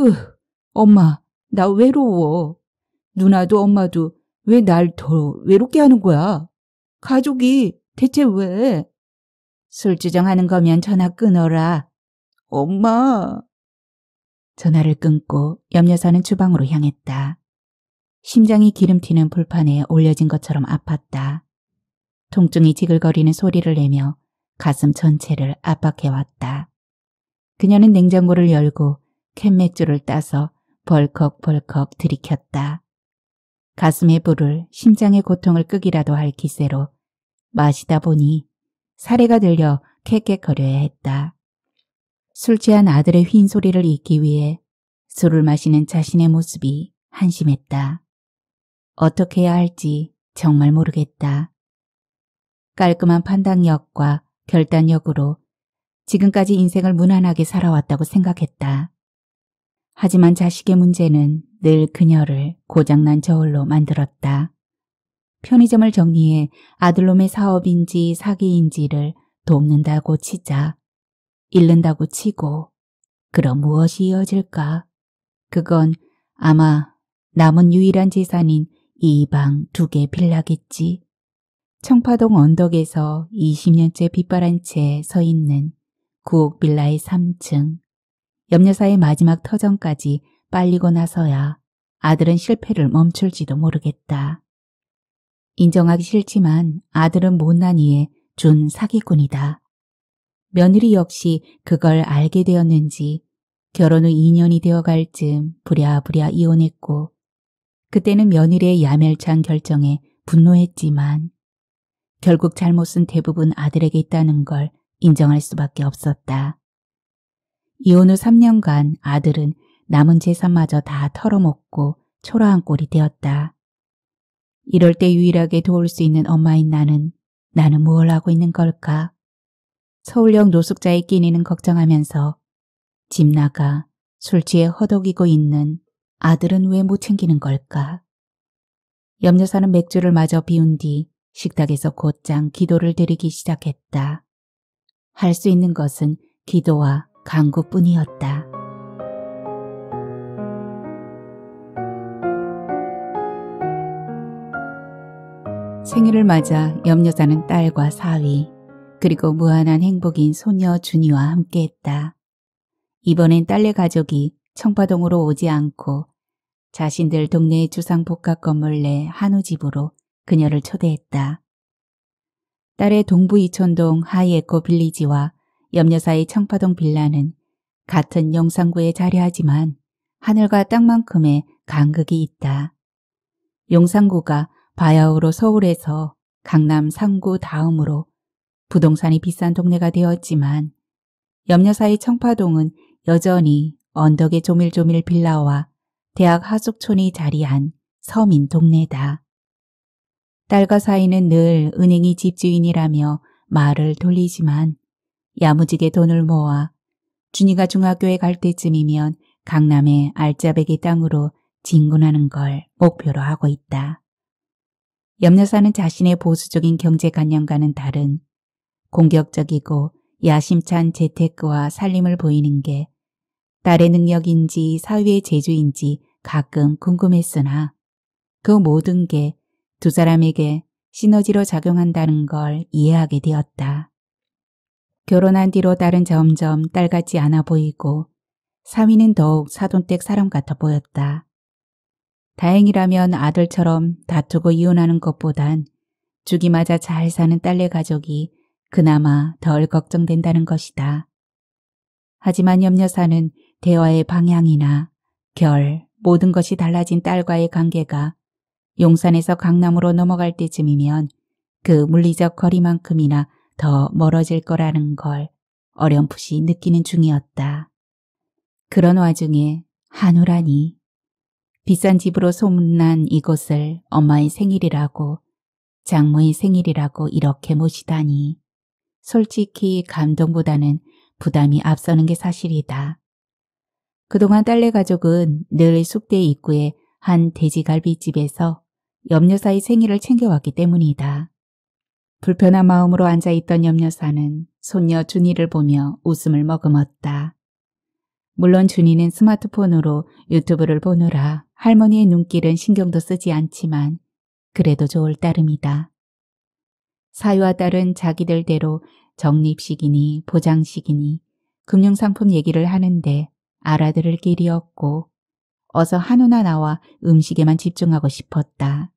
Speaker 1: 으, 엄마, 나 외로워. 누나도 엄마도 왜 날 더 외롭게 하는 거야? 가족이 대체 왜? 술주정하는 거면 전화 끊어라. 엄마. 전화를 끊고 염려사는 주방으로 향했다. 심장이 기름튀는 불판에 올려진 것처럼 아팠다. 통증이 지글거리는 소리를 내며 가슴 전체를 압박해왔다. 그녀는 냉장고를 열고 캔맥주를 따서 벌컥벌컥 들이켰다. 가슴의 불을 심장의 고통을 끄기라도 할 기세로 마시다 보니 사례가 들려 캑캑거려야 했다. 술 취한 아들의 휜 소리를 잊기 위해 술을 마시는 자신의 모습이 한심했다. 어떻게 해야 할지 정말 모르겠다. 깔끔한 판단력과 결단력으로 지금까지 인생을 무난하게 살아왔다고 생각했다. 하지만 자식의 문제는 늘 그녀를 고장난 저울로 만들었다. 편의점을 정리해 아들놈의 사업인지 사기인지를 돕는다고 치자. 잃는다고 치고 그럼 무엇이 이어질까? 그건 아마 남은 유일한 재산인 이 방 두 개 빌라겠지. 청파동 언덕에서 20년째 빗바란 채서 있는 구옥 빌라의 3층. 염려사의 마지막 터전까지 빨리고 나서야 아들은 실패를 멈출지도 모르겠다. 인정하기 싫지만 아들은 못난 이에 준 사기꾼이다. 며느리 역시 그걸 알게 되었는지 결혼 후 2년이 되어갈 즈음 부랴부랴 이혼했고 그때는 며느리의 야멸찬 결정에 분노했지만 결국 잘못은 대부분 아들에게 있다는 걸 인정할 수밖에 없었다. 이혼 후 3년간 아들은 남은 재산마저 다 털어먹고 초라한 꼴이 되었다. 이럴 때 유일하게 도울 수 있는 엄마인 나는 나는 무엇을 하고 있는 걸까? 서울역 노숙자의 끼니는 걱정하면서 집 나가 술 취해 허덕이고 있는 아들은 왜 못 챙기는 걸까? 염려사는 맥주를 마저 비운 뒤 식탁에서 곧장 기도를 드리기 시작했다. 할 수 있는 것은 기도와 강구뿐이었다. 생일을 맞아 염려사는 딸과 사위, 그리고 무한한 행복인 소녀 준이와 함께했다. 이번엔 딸네 가족이 청파동으로 오지 않고 자신들 동네의 주상복합 건물 내 한우 집으로 그녀를 초대했다. 딸의 동부 이촌동 하이에코 빌리지와 염려사의 청파동 빌라는 같은 용산구에 자리하지만 하늘과 땅만큼의 간극이 있다. 용산구가 바야흐로 서울에서 강남 상구 다음으로 부동산이 비싼 동네가 되었지만 염려사의 청파동은 여전히 언덕의 조밀조밀 빌라와 대학 하숙촌이 자리한 서민 동네다. 딸과 사이는 늘 은행이 집주인이라며 말을 돌리지만 야무지게 돈을 모아 준이가 중학교에 갈 때쯤이면 강남의 알짜배기 땅으로 진군하는 걸 목표로 하고 있다. 염려사는 자신의 보수적인 경제관념과는 다른 공격적이고 야심찬 재테크와 살림을 보이는 게 딸의 능력인지 사회의 재주인지 가끔 궁금했으나 그 모든 게 두 사람에게 시너지로 작용한다는 걸 이해하게 되었다. 결혼한 뒤로 딸은 점점 딸 같지 않아 보이고 사위는 더욱 사돈댁 사람 같아 보였다. 다행이라면 아들처럼 다투고 이혼하는 것보단
Speaker 2: 죽이 맞아 잘 사는 딸네 가족이 그나마 덜 걱정된다는 것이다. 하지만 염려사는 대화의 방향이나 결, 모든 것이 달라진 딸과의 관계가 용산에서 강남으로 넘어갈 때쯤이면 그 물리적 거리만큼이나 더 멀어질 거라는 걸 어렴풋이 느끼는 중이었다. 그런 와중에 한우라니 비싼 집으로 소문난 이곳을 엄마의 생일이라고 장모의 생일이라고 이렇게 모시다니 솔직히 감동보다는 부담이 앞서는 게 사실이다. 그동안 딸네 가족은 늘 숙대 입구에 한 돼지갈비집에서 염려사의 생일을 챙겨왔기 때문이다. 불편한 마음으로 앉아있던 염려사는 손녀 준이를 보며 웃음을 머금었다. 물론 준이는 스마트폰으로 유튜브를 보느라 할머니의 눈길은 신경도 쓰지 않지만 그래도 좋을 따름이다. 사유와 딸은 자기들대로 적립식이니 보장식이니 금융상품 얘기를 하는데 알아들을 길이 없고 어서 한우나 나와 음식에만 집중하고 싶었다.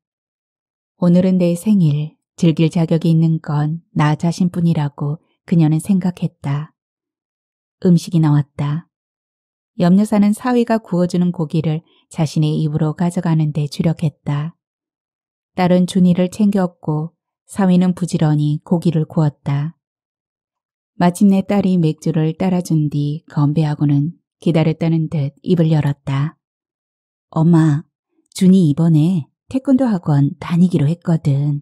Speaker 2: 오늘은 내 생일, 즐길 자격이 있는 건 나 자신뿐이라고 그녀는 생각했다. 음식이 나왔다. 염려사는 사위가 구워주는 고기를 자신의 입으로 가져가는데 주력했다. 딸은 준이를 챙겼고 사위는 부지런히 고기를 구웠다. 마침내 딸이 맥주를 따라준 뒤 건배하고는 기다렸다는 듯 입을 열었다. 엄마, 준이 이번에 태권도 학원 다니기로 했거든.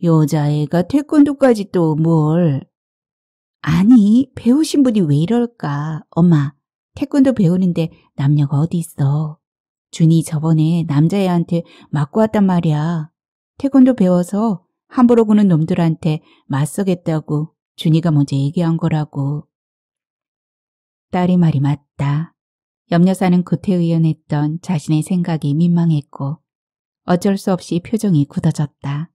Speaker 2: 여자애가 태권도까지 또 뭘. 아니, 배우신 분이 왜 이럴까? 엄마, 태권도 배우는데 남녀가 어디 있어. 준이 저번에 남자애한테 맞고 왔단 말이야. 태권도 배워서 함부로 구는 놈들한테 맞서겠다고 준이가 먼저 얘기한 거라고. 딸이 말이 맞다. 염려사는 구태의연했던 자신의 생각이 민망했고 어쩔 수 없이 표정이 굳어졌다.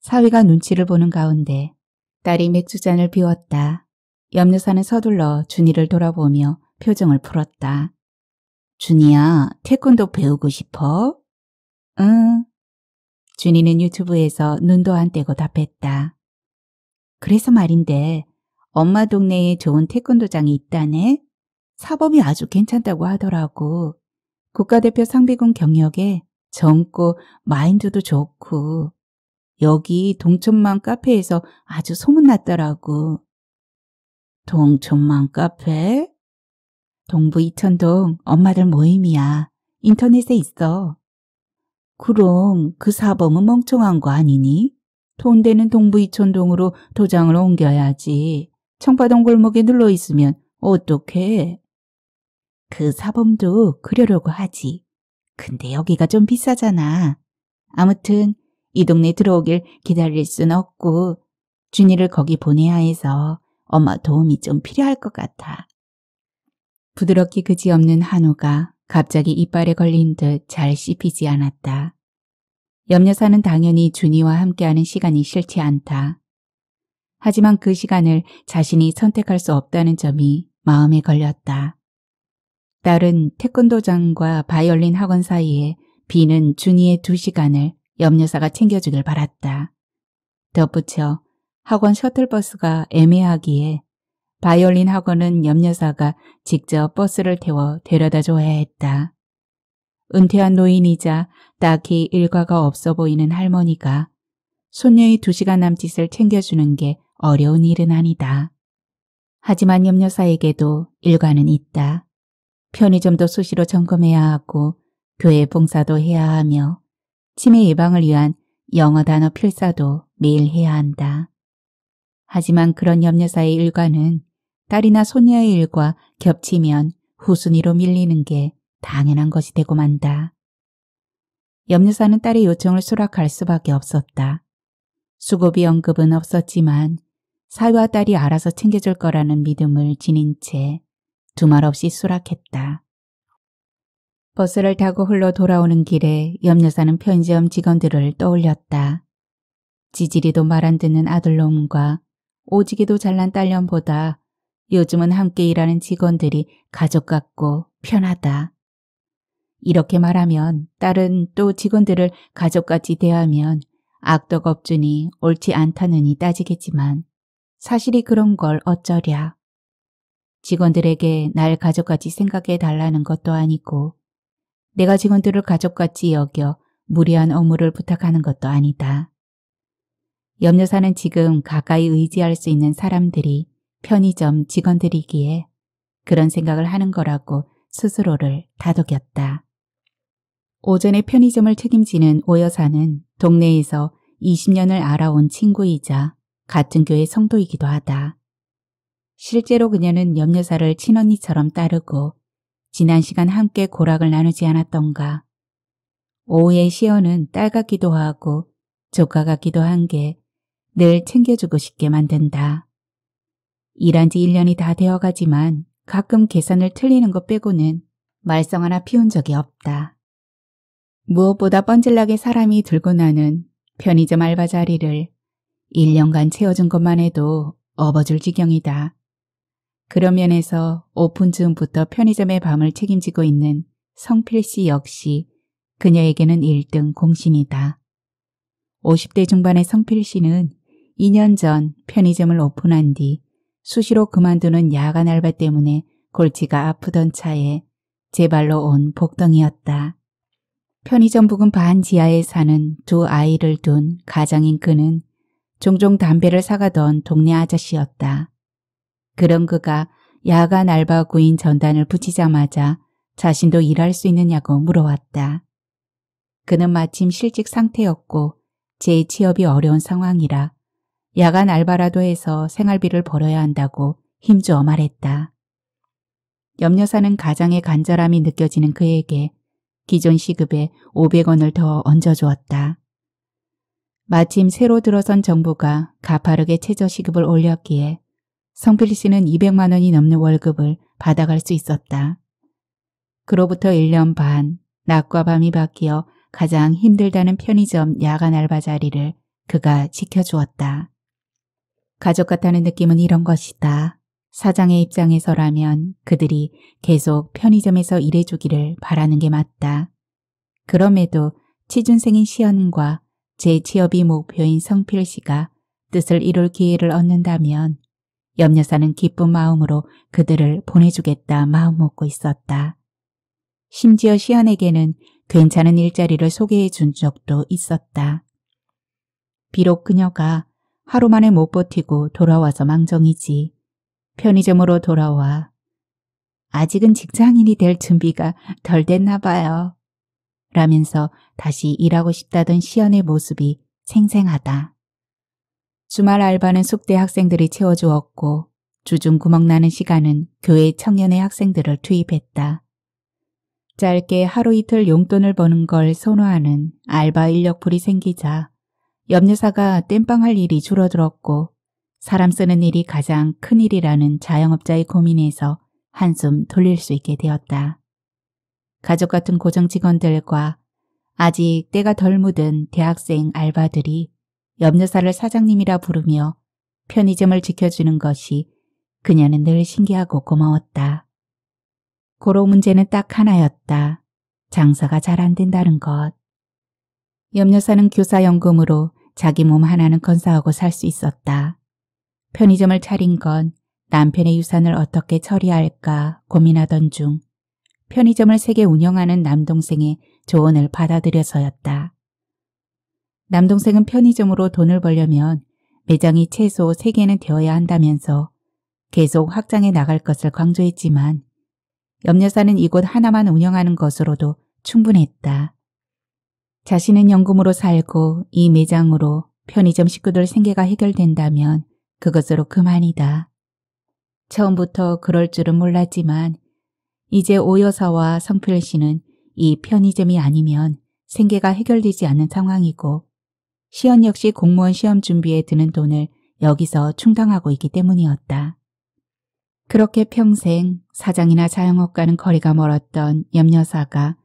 Speaker 2: 사위가 눈치를 보는 가운데 딸이 맥주잔을 비웠다. 염려사는 서둘러 준이를 돌아보며 표정을 풀었다. 준이야, 태권도 배우고 싶어? 응. 준이는 유튜브에서 눈도 안 떼고 답했다. 그래서 말인데 엄마 동네에 좋은 태권도장이 있다네? 사범이 아주 괜찮다고 하더라고. 국가대표 상비군 경력에 젊고 마인드도 좋고 여기 동천만 카페에서 아주 소문났더라고. 동천만 카페? 동부 이천동 엄마들 모임이야. 인터넷에 있어. 그럼 그 사범은 멍청한 거 아니니? 돈 되는 동부 이천동으로 도장을 옮겨야지. 청파동 골목에 눌러 있으면 어떡해? 그 사범도 그러려고 하지. 근데 여기가 좀 비싸잖아. 아무튼 이 동네 들어오길 기다릴 순 없고 준이를 거기 보내야 해서 엄마 도움이 좀 필요할 것 같아. 부드럽기 그지없는 한우가 갑자기 이빨에 걸린 듯 잘 씹히지 않았다. 염려사는 당연히 준이와 함께하는 시간이 싫지 않다. 하지만 그 시간을 자신이 선택할 수 없다는 점이 마음에 걸렸다. 딸은 태권도장과 바이올린 학원 사이에 비는 준이의 두 시간을 염려사가 챙겨주길 바랐다. 덧붙여 학원 셔틀버스가 애매하기에 바이올린 학원은 염려사가 직접 버스를 태워 데려다 줘야 했다. 은퇴한 노인이자 딱히 일과가 없어 보이는 할머니가 손녀의 두 시간 남짓을 챙겨주는 게 어려운 일은 아니다. 하지만 염려사에게도 일과는 있다. 편의점도 수시로 점검해야 하고 교회 봉사도 해야 하며 치매 예방을 위한 영어 단어 필사도 매일 해야 한다. 하지만 그런 염려사의 일과는 딸이나 손녀의 일과 겹치면 후순위로 밀리는 게 당연한 것이 되고 만다. 염려사는 딸의 요청을 수락할 수밖에 없었다. 수고비 언급은 없었지만 사위와 딸이 알아서 챙겨줄 거라는 믿음을 지닌 채 두말 없이 수락했다. 버스를 타고 흘러 돌아오는 길에 염려사는 편의점 직원들을 떠올렸다. 지지리도 말 안 듣는 아들놈과 오지게도 잘난 딸년보다 요즘은 함께 일하는 직원들이 가족 같고 편하다. 이렇게 말하면 딸은 또 직원들을 가족같이 대하면 악덕 업주니 옳지 않다느니 따지겠지만 사실이 그런 걸 어쩌랴. 직원들에게 날 가족같이 생각해 달라는 것도 아니고 내가 직원들을 가족같이 여겨 무리한 업무를 부탁하는 것도 아니다. 염려사는 지금 가까이 의지할 수 있는 사람들이 편의점 직원들이기에 그런 생각을 하는 거라고 스스로를 다독였다. 오전에 편의점을 책임지는 오 여사는 동네에서 20년을 알아온 친구이자 같은 교회 성도이기도 하다. 실제로 그녀는 염려사를 친언니처럼 따르고 지난 시간 함께 고락을 나누지 않았던가. 오후에 시연은 딸 같기도 하고 조카 같기도 한 게 늘 챙겨주고 싶게 만든다. 일한 지 1년이 다 되어가지만 가끔 계산을 틀리는 것 빼고는 말썽 하나 피운 적이 없다. 무엇보다 뻔질나게 사람이 들고 나는 편의점 알바 자리를 1년간 채워준 것만 해도 업어줄 지경이다. 그런 면에서 오픈 즈음부터 편의점의 밤을 책임지고 있는 성필 씨 역시 그녀에게는 1등 공신이다. 50대 중반의 성필 씨는 2년 전 편의점을 오픈한 뒤 수시로 그만두는 야간 알바 때문에 골치가 아프던 차에 제 발로 온 복덩이였다. 편의점 부근 반 지하에 사는 두 아이를 둔 가장인 그는 종종 담배를 사가던 동네 아저씨였다. 그런 그가 야간 알바 구인 전단을 붙이자마자 자신도 일할 수 있느냐고 물어왔다. 그는 마침 실직 상태였고 재취업이 어려운 상황이라 야간 알바라도 해서 생활비를 벌어야 한다고 힘주어 말했다. 염려사는 가장의 간절함이 느껴지는 그에게 기존 시급에 500원을 더 얹어주었다. 마침 새로 들어선 정부가 가파르게 최저시급을 올렸기에 성필 씨는 200만 원이 넘는 월급을 받아갈 수 있었다. 그로부터 1년 반, 낮과 밤이 바뀌어 가장 힘들다는 편의점 야간 알바 자리를 그가 지켜주었다. 가족 같다는 느낌은 이런 것이다. 사장의 입장에서라면 그들이 계속 편의점에서 일해주기를 바라는 게 맞다. 그럼에도 취준생인 시연과 제 취업이 목표인 성필 씨가 뜻을 이룰 기회를 얻는다면 염려사는 기쁜 마음으로 그들을 보내주겠다 마음 먹고 있었다. 심지어 시연에게는 괜찮은 일자리를 소개해 준 적도 있었다. 비록 그녀가 하루 만에 못 버티고 돌아와서 망정이지. 편의점으로 돌아와. 아직은 직장인이 될 준비가 덜 됐나 봐요. 라면서 다시 일하고 싶다던 시연의 모습이 생생하다. 주말 알바는 숙대 학생들이 채워주었고 주중 구멍 나는 시간은 교회 청년의 학생들을 투입했다. 짧게 하루 이틀 용돈을 버는 걸 선호하는 알바 인력풀이 생기자 염려사가 땜빵할 일이 줄어들었고 사람 쓰는 일이 가장 큰 일이라는 자영업자의 고민에서 한숨 돌릴 수 있게 되었다. 가족 같은 고정 직원들과 아직 때가 덜 묻은 대학생 알바들이 염려사를 사장님이라 부르며 편의점을 지켜주는 것이 그녀는 늘 신기하고 고마웠다. 고로 문제는 딱 하나였다. 장사가 잘 안 된다는 것. 염려사는 교사연금으로 자기 몸 하나는 건사하고 살 수 있었다. 편의점을 차린 건 남편의 유산을 어떻게 처리할까 고민하던 중 편의점을 세게 운영하는 남동생의 조언을 받아들여서였다. 남동생은 편의점으로 돈을 벌려면 매장이 최소 3개는 되어야 한다면서 계속 확장해 나갈 것을 강조했지만 염려사는 이곳 하나만 운영하는 것으로도 충분했다. 자신은 연금으로 살고 이 매장으로 편의점 식구들 생계가 해결된다면 그것으로 그만이다. 처음부터 그럴 줄은 몰랐지만 이제 오여사와 성필 씨는 이 편의점이 아니면 생계가 해결되지 않는 상황이고 시연 역시 공무원 시험 준비에 드는 돈을 여기서 충당하고 있기 때문이었다. 그렇게 평생 사장이나 자영업과는 거리가 멀었던 염여사가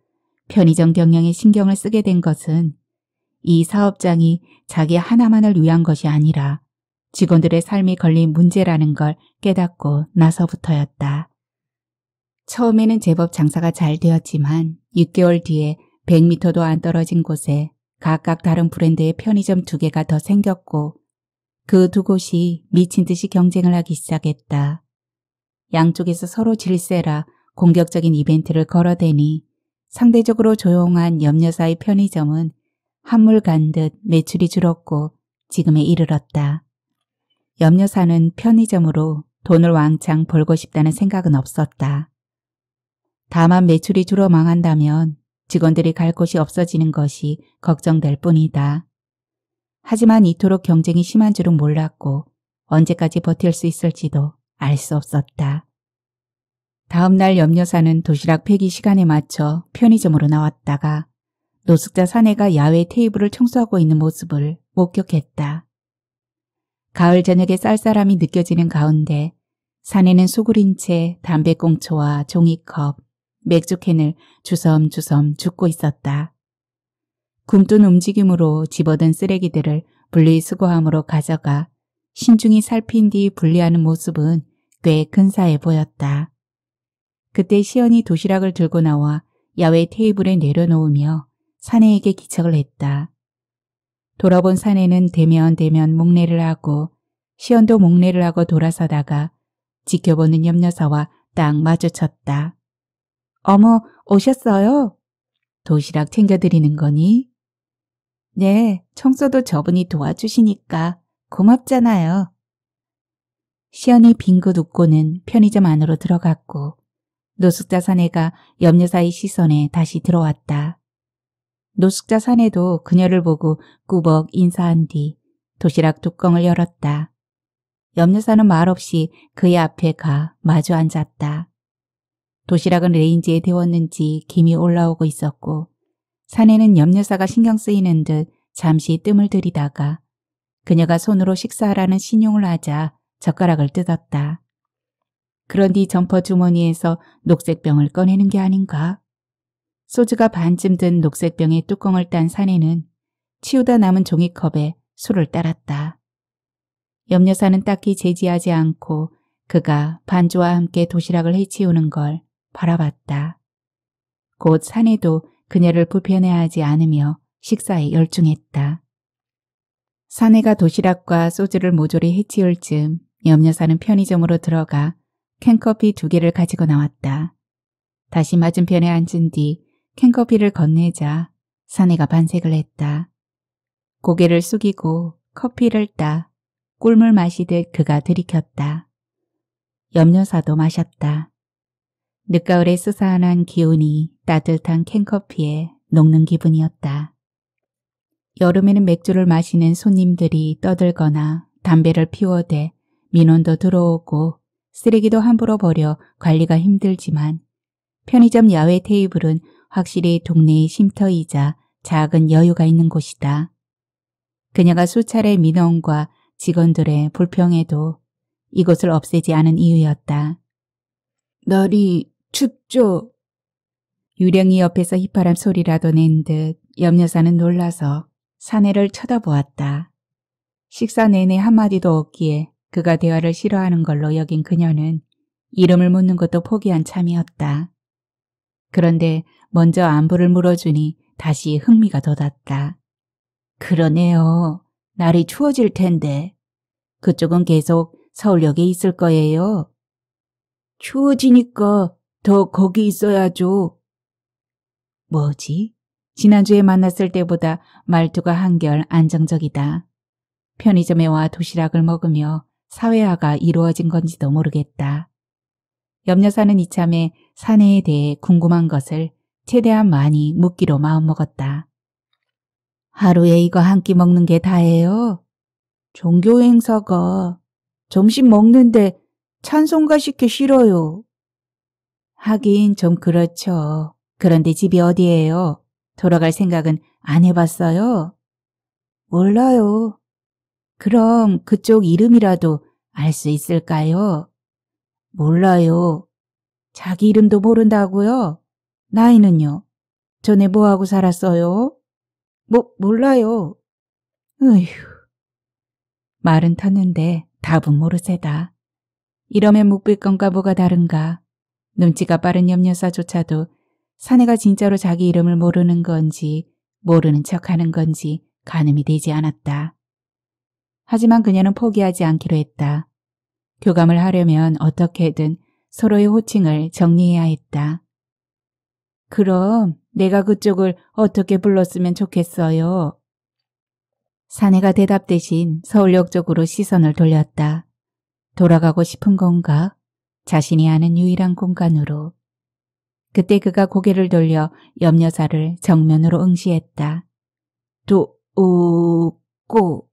Speaker 2: 편의점 경영에 신경을 쓰게 된 것은 이 사업장이 자기 하나만을 위한 것이 아니라 직원들의 삶이 걸린 문제라는 걸 깨닫고 나서부터였다. 처음에는 제법 장사가 잘 되었지만 6개월 뒤에 100m도 안 떨어진 곳에
Speaker 1: 각각 다른 브랜드의 편의점 두 개가 더 생겼고 그 두 곳이 미친 듯이 경쟁을 하기 시작했다. 양쪽에서 서로 질세라 공격적인 이벤트를 걸어대니 상대적으로 조용한 염려사의 편의점은 한물 간 듯 매출이 줄었고 지금에 이르렀다. 염려사는 편의점으로 돈을 왕창 벌고 싶다는 생각은 없었다. 다만 매출이 줄어 망한다면 직원들이 갈 곳이 없어지는 것이 걱정될 뿐이다. 하지만 이토록 경쟁이 심한 줄은 몰랐고 언제까지 버틸 수 있을지도 알 수 없었다. 다음 날 염려사는 도시락 폐기 시간에 맞춰 편의점으로 나왔다가 노숙자 사내가 야외 테이블을 청소하고 있는 모습을 목격했다. 가을 저녁에 쌀쌀함이 느껴지는 가운데 사내는 수그린 채 담배꽁초와 종이컵, 맥주캔을 주섬주섬 줍고 있었다. 굼뜬 움직임으로 집어든 쓰레기들을 분리수거함으로 가져가 신중히 살핀 뒤 분리하는 모습은 꽤 근사해 보였다. 그때 시연이 도시락을 들고 나와 야외 테이블에 내려놓으며 사내에게 기척을 했다. 돌아본 사내는 대면 대면 목례를 하고 시연도 목례를 하고 돌아서다가 지켜보는 염려사와 딱 마주쳤다. 어머, 오셨어요? 도시락 챙겨드리는 거니? 네, 청소도 저분이 도와주시니까 고맙잖아요. 시연이 빙긋 웃고는 편의점 안으로 들어갔고 노숙자 사내가 염 여사의 시선에 다시 들어왔다. 노숙자 사내도 그녀를 보고 꾸벅 인사한 뒤 도시락 뚜껑을 열었다. 염 여사는 말없이 그의 앞에 가 마주 앉았다. 도시락은 레인지에 데웠는지 김이 올라오고 있었고 사내는 염려사가 신경 쓰이는 듯 잠시 뜸을 들이다가 그녀가 손으로 식사하라는 신용을 하자 젓가락을 뜯었다. 그런 뒤 점퍼 주머니에서 녹색병을 꺼내는 게 아닌가? 소주가 반쯤 든 녹색병의 뚜껑을 딴 사내는 치우다 남은 종이컵에 술을 따랐다. 염려사는 딱히 제지하지 않고 그가 반주와 함께 도시락을 해치우는 걸 바라봤다. 곧 사내도 그녀를 불편해하지 않으며 식사에 열중했다. 사내가 도시락과 소주를 모조리 해치울 즈음 염려사는 편의점으로 들어가 캔커피 두 개를 가지고 나왔다. 다시 맞은편에 앉은 뒤 캔커피를 건네자 사내가 반색을 했다. 고개를 숙이고 커피를 따 꿀물 마시듯 그가 들이켰다. 염려사도 마셨다. 늦가을의 스산한 기운이 따뜻한 캔커피에 녹는 기분이었다. 여름에는 맥주를 마시는 손님들이 떠들거나 담배를 피워대 민원도 들어오고 쓰레기도 함부로 버려 관리가 힘들지만 편의점 야외 테이블은 확실히 동네의 쉼터이자 작은 여유가 있는 곳이다. 그녀가 수차례 민원과 직원들의 불평에도 이곳을 없애지 않은 이유였다. 날이 춥죠? 유령이 옆에서 휘파람 소리라도 낸 듯 염려사는 놀라서 사내를 쳐다보았다. 식사 내내 한마디도 없기에 그가 대화를 싫어하는 걸로 여긴 그녀는 이름을 묻는 것도 포기한 참이었다. 그런데 먼저 안부를 물어주니 다시 흥미가 돋았다. 그러네요. 날이 추워질 텐데. 그쪽은 계속 서울역에 있을 거예요. 추워지니까 더 거기 있어야죠. 뭐지? 지난주에 만났을 때보다 말투가 한결 안정적이다. 편의점에 와 도시락을 먹으며 사회화가 이루어진 건지도 모르겠다. 염려사는 이참에 사내에 대해 궁금한 것을 최대한 많이 묻기로 마음먹었다. 하루에 이거 한 끼 먹는 게 다예요? 종교 행사가 점심 먹는데 찬송가 시켜 싫어요. 하긴 좀 그렇죠. 그런데 집이 어디예요? 돌아갈 생각은 안 해봤어요? 몰라요. 그럼 그쪽 이름이라도 알 수 있을까요? 몰라요. 자기 이름도 모른다고요? 나이는요? 전에 뭐하고 살았어요? 뭐, 몰라요. 으휴. 말은 텄는데 답은 모르세다. 이러면 묵빌 건가 뭐가 다른가. 눈치가 빠른 염려사조차도 사내가 진짜로 자기 이름을 모르는 건지
Speaker 2: 모르는 척하는 건지 가늠이 되지 않았다. 하지만 그녀는 포기하지 않기로 했다. 교감을 하려면 어떻게든 서로의 호칭을 정리해야 했다. 그럼 내가 그쪽을 어떻게 불렀으면 좋겠어요? 사내가 대답 대신 서울역 쪽으로 시선을 돌렸다. 돌아가고 싶은 건가? 자신이 아는 유일한 공간으로. 그때 그가 고개를 돌려 염여사를 정면으로 응시했다. 도, 오, 꼬.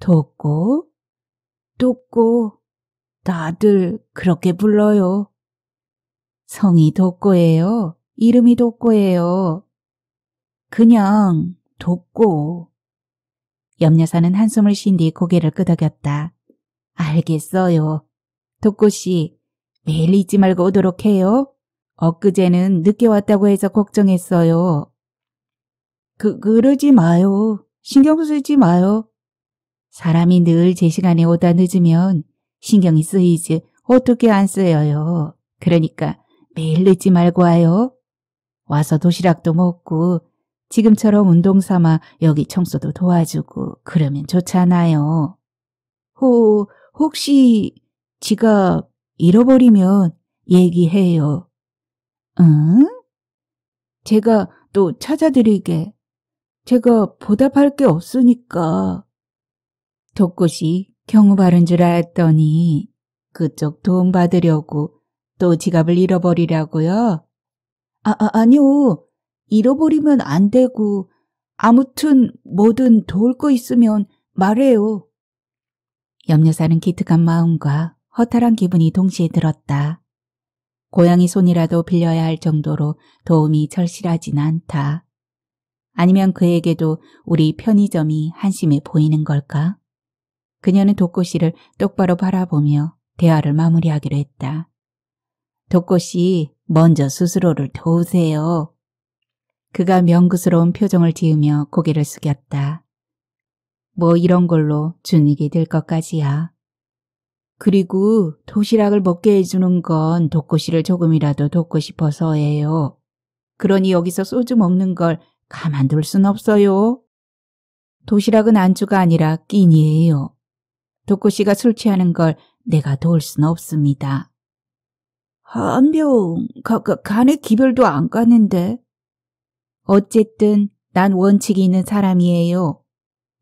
Speaker 2: 도꼬? 도꼬. 다들 그렇게 불러요. 성이 도꼬예요. 이름이 도꼬예요. 그냥 도꼬. 염여사는 한숨을 쉰 뒤 고개를 끄덕였다. 알겠어요. 도꼬씨, 매일 잊지 말고 오도록 해요. 엊그제는 늦게 왔다고 해서 걱정했어요. 그, 그러지 마요. 신경 쓰지 마요. 사람이 늘 제 시간에 오다 늦으면 신경이 쓰이지 어떻게 안 쓰여요. 그러니까 매일 늦지 말고 와요. 와서 도시락도 먹고 지금처럼 운동 삼아 여기 청소도 도와주고 그러면 좋잖아요. 호, 혹시 지갑 잃어버리면 얘기해요. 응? 제가 또 찾아드리게. 제가 보답할 게 없으니까. 독꽃이 경우 바른 줄 알았더니 그쪽 도움 받으려고 또 지갑을 잃어버리라고요? 아, 아 아니요. 잃어버리면 안 되고 아무튼 뭐든 도울 거 있으면 말해요. 염려사는 기특한 마음과 허탈한 기분이 동시에 들었다. 고양이 손이라도 빌려야 할 정도로 도움이 절실하진 않다. 아니면 그에게도 우리 편의점이 한심해 보이는 걸까? 그녀는 독고씨를 똑바로 바라보며 대화를 마무리하기로 했다. 독고씨, 먼저 스스로를 도우세요. 그가 명구스러운 표정을 지으며 고개를 숙였다. 뭐 이런 걸로 준익이 될 것까지야. 그리고 도시락을 먹게 해주는 건 독고씨를 조금이라도 돕고 싶어서예요. 그러니 여기서 소주 먹는 걸 가만둘 순 없어요. 도시락은 안주가 아니라 끼니예요. 독고씨가 술 취하는 걸 내가 도울 순 없습니다. 한병 가, 가, 간에 기별도 안 가는데. 어쨌든 난 원칙이 있는 사람이에요.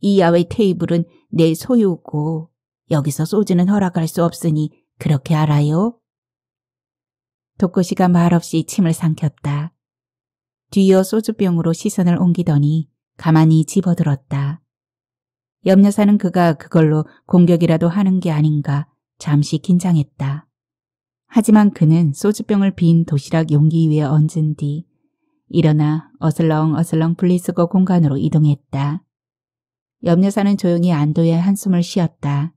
Speaker 2: 이 야외 테이블은 내 소유고 여기서 소주는 허락할 수 없으니 그렇게 알아요? 독고씨가 말없이 침을 삼켰다. 뒤이어 소주병으로 시선을 옮기더니 가만히 집어들었다. 염려사는 그가 그걸로 공격이라도 하는 게 아닌가 잠시 긴장했다. 하지만 그는 소주병을 빈 도시락 용기 위에 얹은 뒤 일어나 어슬렁 어슬렁 분리수거 공간으로 이동했다. 염려사는 조용히 안도의 한숨을 쉬었다.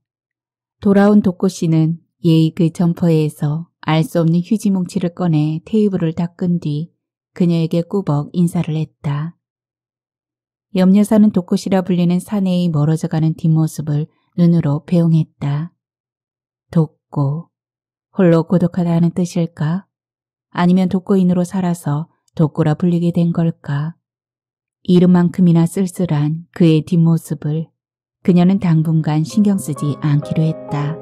Speaker 2: 돌아온 독고 씨는 예의 그 점퍼에서 알 수 없는 휴지 뭉치를 꺼내 테이블을 닦은 뒤 그녀에게 꾸벅 인사를 했다. 염려사는 독고시라 불리는 사내의 멀어져가는 뒷모습을 눈으로 배웅했다. 독고, 홀로 고독하다는 뜻일까? 아니면 독고인으로 살아서 독고라 불리게 된 걸까? 이름만큼이나 쓸쓸한 그의 뒷모습을 그녀는 당분간 신경 쓰지 않기로 했다.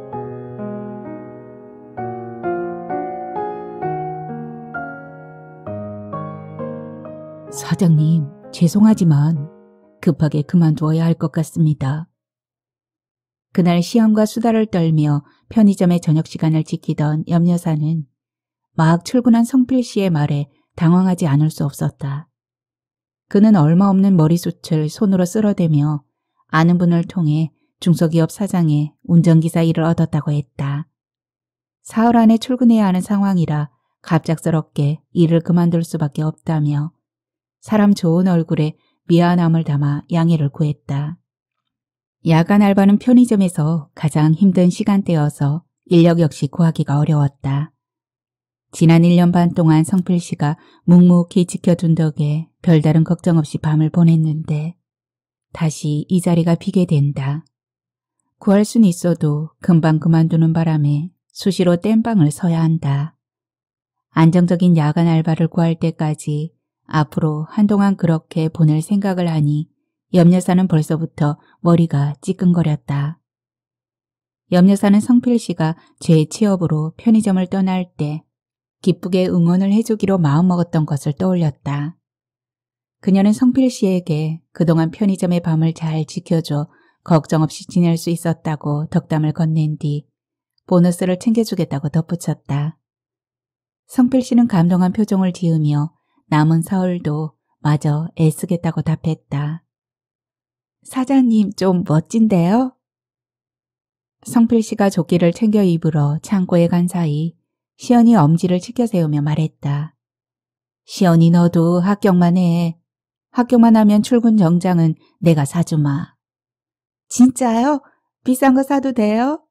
Speaker 2: 사장님, 죄송하지만 급하게 그만두어야 할 것 같습니다. 그날 시험과 수다를 떨며 편의점의 저녁 시간을 지키던 염여사는 막 출근한 성필 씨의 말에 당황하지 않을 수 없었다. 그는 얼마 없는 머리숱을 손으로 쓸어대며 아는 분을 통해 중소기업 사장의 운전기사 일을 얻었다고 했다. 사흘 안에 출근해야 하는 상황이라 갑작스럽게 일을 그만둘 수밖에 없다며 사람 좋은 얼굴에 미안함을 담아 양해를 구했다. 야간 알바는 편의점에서 가장 힘든 시간대여서 인력 역시 구하기가 어려웠다. 지난 1년 반 동안 성필 씨가 묵묵히 지켜둔 덕에 별다른 걱정 없이 밤을 보냈는데 다시 이 자리가 비게 된다. 구할 순 있어도 금방 그만두는 바람에 수시로 땜빵을 서야 한다. 안정적인 야간 알바를 구할 때까지 앞으로 한동안 그렇게 보낼 생각을 하니 염여사는 벌써부터 머리가 찌끈거렸다. 염여사는 성필 씨가 죄 취업으로 편의점을 떠날 때 기쁘게 응원을 해주기로 마음먹었던 것을 떠올렸다. 그녀는 성필 씨에게 그동안 편의점의 밤을 잘 지켜줘 걱정 없이 지낼 수 있었다고 덕담을 건넨 뒤 보너스를 챙겨주겠다고 덧붙였다. 성필 씨는 감동한 표정을 지으며 남은 사흘도 마저 애쓰겠다고 답했다. 사장님 좀 멋진데요? 성필 씨가 조끼를 챙겨 입으러 창고에 간 사이 시연이 엄지를 치켜 세우며 말했다. 시연이 너도 합격만 해. 합격만 하면 출근 정장은 내가 사주마. 진짜요? 비싼 거 사도 돼요?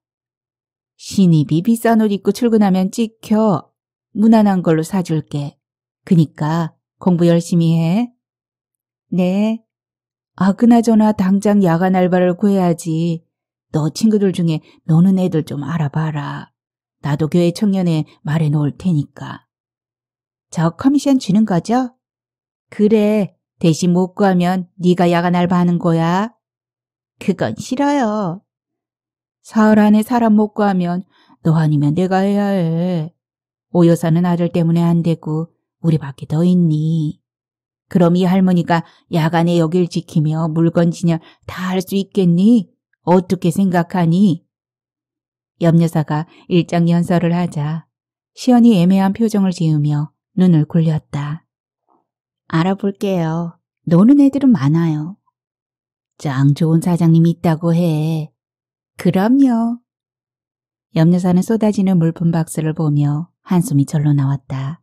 Speaker 2: 신입이 비싼 옷 입고 출근하면 찍혀. 무난한 걸로 사줄게. 그니까 공부 열심히 해. 네. 아, 그나저나 당장 야간 알바를 구해야지. 너 친구들 중에 노는 애들 좀 알아봐라. 나도 교회 청년에 말해 놓을 테니까. 저 커미션 주는 거죠? 그래. 대신 못 구하면 네가 야간 알바하는 거야. 그건 싫어요. 사흘 안에 사람 못 구하면 너 아니면 내가 해야 해. 오 여사는 아들 때문에 안 되고 우리 밖에 더 있니? 그럼 이 할머니가 야간에 여길 지키며 물건 진열 다 할 수 있겠니? 어떻게 생각하니? 염여사가 일장 연설을 하자 시연이 애매한 표정을 지으며 눈을 굴렸다. 알아볼게요. 노는 애들은 많아요. 짱 좋은 사장님이 있다고 해. 그럼요. 염여사는 쏟아지는 물품 박스를 보며 한숨이 절로 나왔다.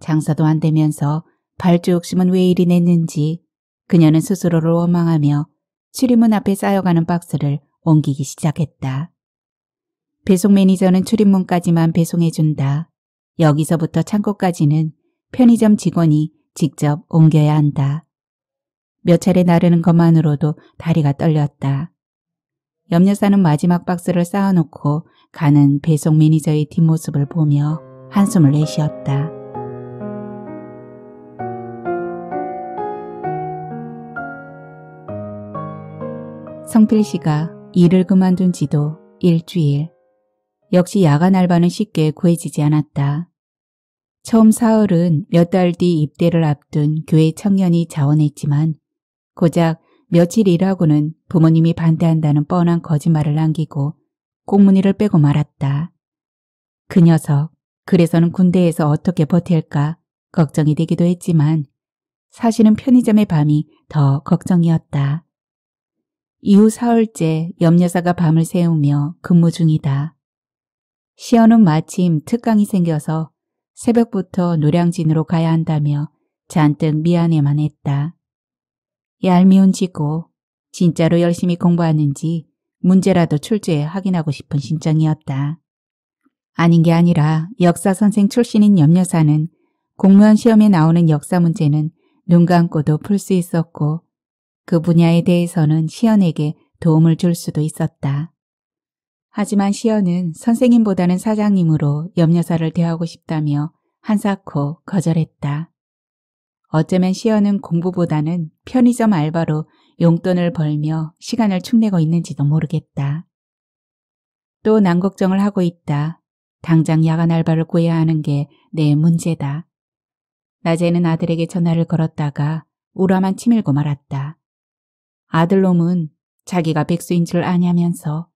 Speaker 2: 장사도 안 되면서 발주 욕심은 왜 이리 냈는지 그녀는 스스로를 원망하며 출입문 앞에 쌓여가는 박스를 옮기기 시작했다. 배송 매니저는 출입문까지만 배송해준다. 여기서부터 창고까지는 편의점 직원이 직접 옮겨야 한다. 몇 차례 나르는 것만으로도 다리가 떨렸다. 염려사는 마지막 박스를 쌓아놓고 가는 배송 매니저의 뒷모습을 보며 한숨을 내쉬었다. 성필 씨가 일을 그만둔 지도 일주일. 역시 야간 알바는 쉽게 구해지지 않았다. 처음 사흘은 몇 달 뒤 입대를 앞둔 교회 청년이 자원했지만 고작 며칠 일하고는 부모님이 반대한다는 뻔한 거짓말을 남기고 공문이를 빼고 말았다. 그 녀석, 그래서는 군대에서 어떻게 버틸까 걱정이 되기도 했지만 사실은 편의점의 밤이 더 걱정이었다. 이후 사흘째 염여사가 밤을 새우며 근무 중이다. 시연은 마침 특강이 생겨서 새벽부터 노량진으로 가야 한다며 잔뜩 미안해만 했다. 얄미운 지고 진짜로 열심히 공부하는지 문제라도 출제해 확인하고 싶은 심정이었다. 아닌 게 아니라 역사 선생 출신인 염여사는 공무원 시험에 나오는 역사 문제는 눈 감고도 풀 수 있었고 그 분야에 대해서는 시연에게 도움을 줄 수도 있었다. 하지만 시연은 선생님보다는 사장님으로 염려사를 대하고 싶다며 한사코 거절했다. 어쩌면 시연은 공부보다는 편의점 알바로 용돈을 벌며 시간을 축내고 있는지도 모르겠다. 또 난 걱정을 하고 있다. 당장 야간 알바를 구해야 하는 게 내 문제다. 낮에는 아들에게 전화를 걸었다가 우라만 치밀고 말았다. 아들놈은 자기가 백수인 줄 아냐면서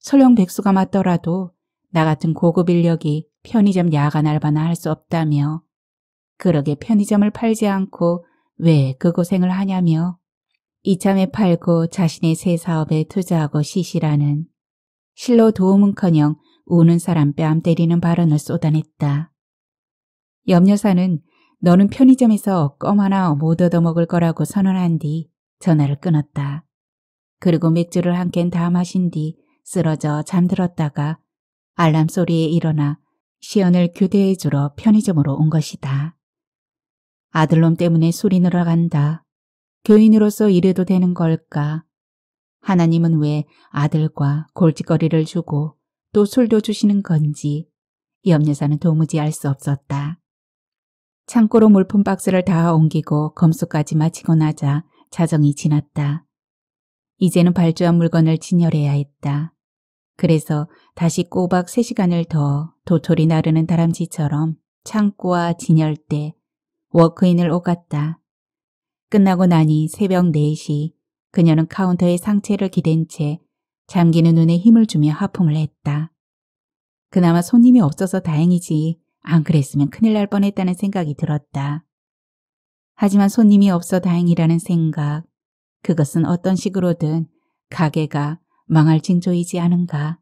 Speaker 2: 설령 백수가 맞더라도 나 같은 고급 인력이 편의점 야간 알바나 할 수 없다며 그러게 편의점을 팔지 않고 왜 그 고생을 하냐며 이참에 팔고 자신의 새 사업에 투자하고 시시라는 실로 도움은커녕 우는 사람 뺨 때리는 발언을 쏟아냈다. 염려사는 너는 편의점에서 껌 하나 못 얻어먹을 거라고 선언한 뒤 전화를 끊었다. 그리고 맥주를 한 캔 다 마신 뒤 쓰러져 잠들었다가 알람 소리에 일어나 시연을 교대해 주러 편의점으로 온 것이다. 아들놈 때문에 술이 늘어간다. 교인으로서 이래도 되는 걸까? 하나님은 왜 아들과 골칫거리를 주고 또 술도 주시는 건지 염려사는 도무지 알 수 없었다.
Speaker 1: 창고로 물품 박스를 다 옮기고 검수까지 마치고 나자 자정이 지났다. 이제는 발주한 물건을 진열해야 했다. 그래서 다시 꼬박 3시간을 더 도토리 나르는 다람쥐처럼 창고와 진열대, 워크인을 오갔다. 끝나고 나니 새벽 4시 그녀는 카운터에 상체를 기댄 채 잠기는 눈에 힘을 주며 하품을 했다. 그나마 손님이 없어서 다행이지 안 그랬으면 큰일 날 뻔했다는 생각이 들었다. 하지만 손님이 없어 다행이라는 생각, 그것은 어떤 식으로든 가게가 망할 징조이지 않은가.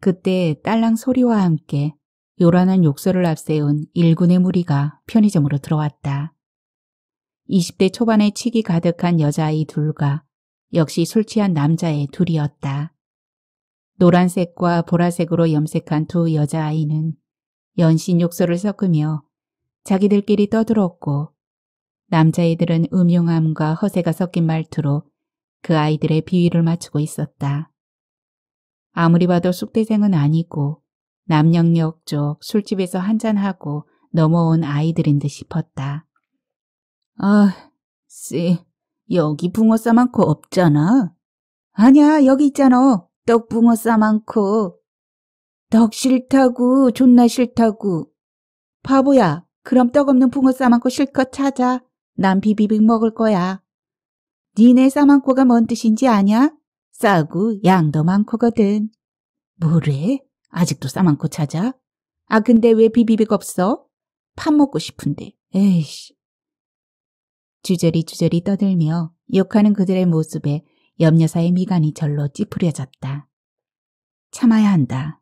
Speaker 1: 그때 딸랑 소리와 함께 요란한 욕설을 앞세운 일군의 무리가 편의점으로 들어왔다. 20대 초반의 치기 가득한 여자아이 둘과 역시 술 취한 남자의 둘이었다. 노란색과 보라색으로 염색한 두 여자아이는 연신 욕설을 섞으며 자기들끼리 떠들었고 남자애들은 음흉함과 허세가 섞인 말투로 그 아이들의 비위를 맞추고 있었다. 아무리 봐도 쑥대생은 아니고 남영역 쪽 술집에서 한잔하고 넘어온 아이들인 듯 싶었다. 아, 씨, 여기 붕어 싸 많고 없잖아. 아니야, 여기 있잖아. 떡 붕어 싸 많고. 떡 싫다고, 존나 싫다고. 바보야, 그럼 떡 없는 붕어 싸 많고 실컷 찾아. 난 비비빅 먹을 거야. 니네 싸만코가 뭔 뜻인지 아냐? 싸고 양도 많고거든. 뭐래? 아직도 싸만코 찾아? 아 근데 왜 비비빅 없어? 밥 먹고 싶은데. 에이씨. 주저리 주저리 떠들며 욕하는 그들의 모습에 염려사의 미간이 절로 찌푸려졌다. 참아야 한다.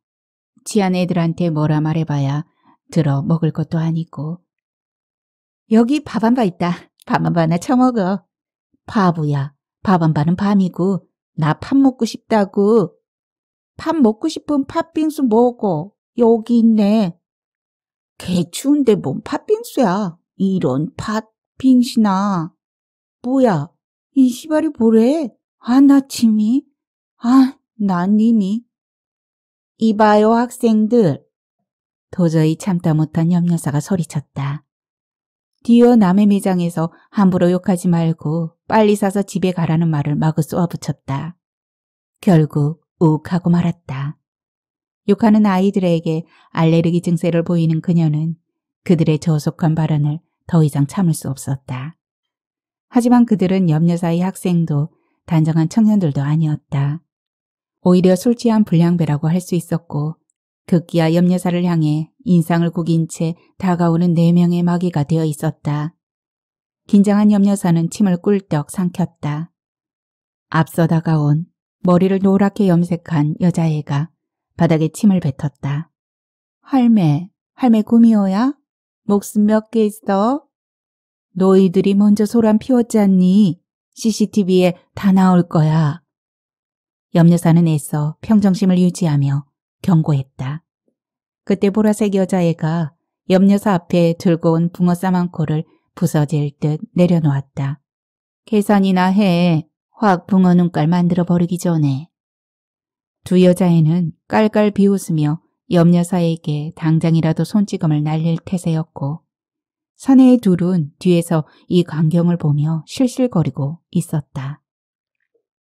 Speaker 1: 지한 애들한테 뭐라 말해봐야 들어 먹을 것도 아니고. 여기 밥 한 바 있다. 밥 한바 하나 처먹어. 바보야. 밥한 바는 밤이고 나 밥 먹고 싶다고. 밥 먹고 싶은 팥빙수 먹어. 여기 있네. 개 추운데 뭔 팥빙수야. 이런 팥빙시나. 뭐야. 이 시발이 뭐래? 아, 나 침이. 아, 난 이미. 이봐요, 학생들. 도저히 참다 못한 염려사가 소리쳤다. 뒤어 남의 매장에서 함부로 욕하지 말고 빨리 사서 집에 가라는 말을 마구 쏘아붙였다. 결국 욱하고 말았다. 욕하는 아이들에게 알레르기 증세를 보이는 그녀는 그들의 저속한 발언을 더 이상 참을 수 없었다. 하지만 그들은 염려사의 학생도 단정한 청년들도 아니었다. 오히려 술 취한 불량배라고 할 수 있었고 극기야 염려사를 향해 인상을 구긴 채 다가오는 네 명의 마귀가 되어 있었다. 긴장한 염려사는 침을 꿀떡 삼켰다. 앞서 다가온 머리를 노랗게 염색한 여자애가 바닥에 침을 뱉었다. 할매, 할매 구미호야? 목숨 몇 개 있어? 너희들이 먼저 소란 피웠잖니? CCTV에 다 나올 거야. 염려사는 애써 평정심을 유지하며 경고했다. 그때 보라색 여자애가 염려사 앞에 들고 온 붕어 싸만코를 부서질 듯 내려놓았다. 계산이나 해. 확 붕어 눈깔 만들어 버리기 전에. 두 여자애는 깔깔 비웃으며 염려사에게 당장이라도 손찌검을 날릴 태세였고 사내의 둘은 뒤에서 이 광경을 보며 실실거리고 있었다.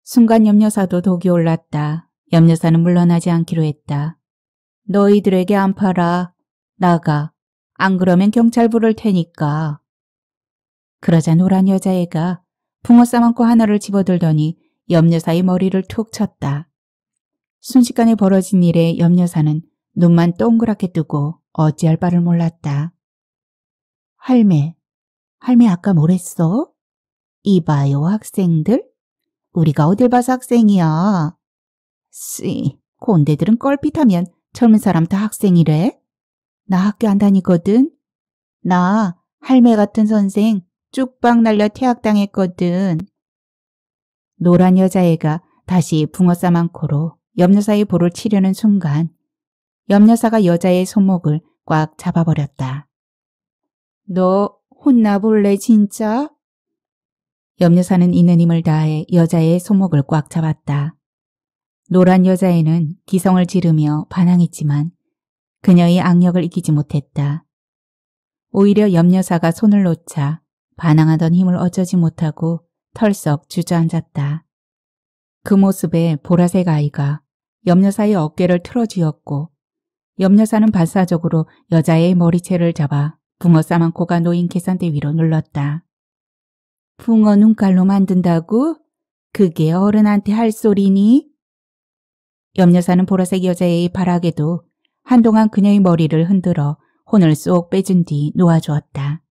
Speaker 1: 순간 염려사도 독이 올랐다. 염려사는 물러나지 않기로 했다. 너희들에게 안 팔아. 나가. 안 그러면 경찰 부를 테니까. 그러자 노란 여자애가 붕어 싸만코 하나를 집어들더니 염려사의 머리를 툭 쳤다. 순식간에 벌어진 일에 염려사는 눈만 동그랗게 뜨고 어찌할 바를 몰랐다. 할매, 할매 아까 뭐랬어? 이봐요 학생들? 우리가 어딜 봐서 학생이야. 쓰, 곤대들은 껄핏하면 젊은 사람 다 학생이래? 나 학교 안 다니거든? 나 할매 같은 선생 쭉박 날려 퇴학당했거든. 노란 여자애가 다시 붕어 싸만 코로 염려사의 볼을 치려는 순간 염려사가 여자의 손목을 꽉 잡아버렸다. 너 혼나볼래 진짜? 염려사는 있는 힘을 다해 여자의 손목을 꽉 잡았다. 노란 여자애는 기성을 지르며 반항했지만 그녀의 악력을 이기지 못했다.
Speaker 2: 오히려 염여사가 손을 놓자 반항하던 힘을 어쩌지 못하고 털썩 주저앉았다. 그 모습에 보라색 아이가 염여사의 어깨를 틀어쥐었고 염여사는 반사적으로 여자의 머리채를 잡아 붕어 싸만코가 놓인 계산대 위로 눌렀다. 붕어 눈깔로 만든다고? 그게 어른한테 할 소리니? 염여사는 보라색 여자의 발악에도 한동안 그녀의 머리를 흔들어 혼을 쏙 빼준 뒤 놓아주었다.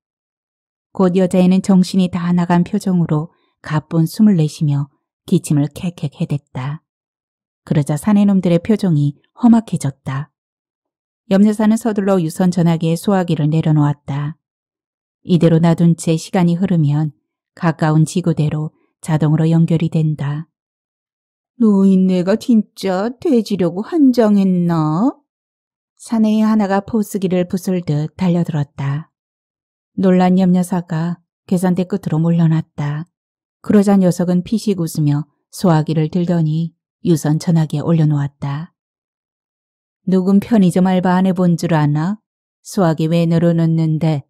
Speaker 2: 곧 여자애는 정신이 다 나간 표정으로 가쁜 숨을 내쉬며 기침을 캑캑 해댔다. 그러자 사내놈들의 표정이 험악해졌다. 염려사는 서둘러 유선 전화기에 소화기를 내려놓았다. 이대로 놔둔 채 시간이 흐르면 가까운 지구대로 자동으로 연결이 된다. 노인네가 진짜 돼지려고 한장했나? 사내의 하나가 포스기를 부술 듯 달려들었다. 놀란 염려사가 계산대 끝으로 몰려났다. 그러자 녀석은 피식 웃으며 소화기를 들더니 유선 전화기에 올려놓았다. 누군 편의점 알바 안 해본 줄 아나? 수학이 왜 늘어놓는데?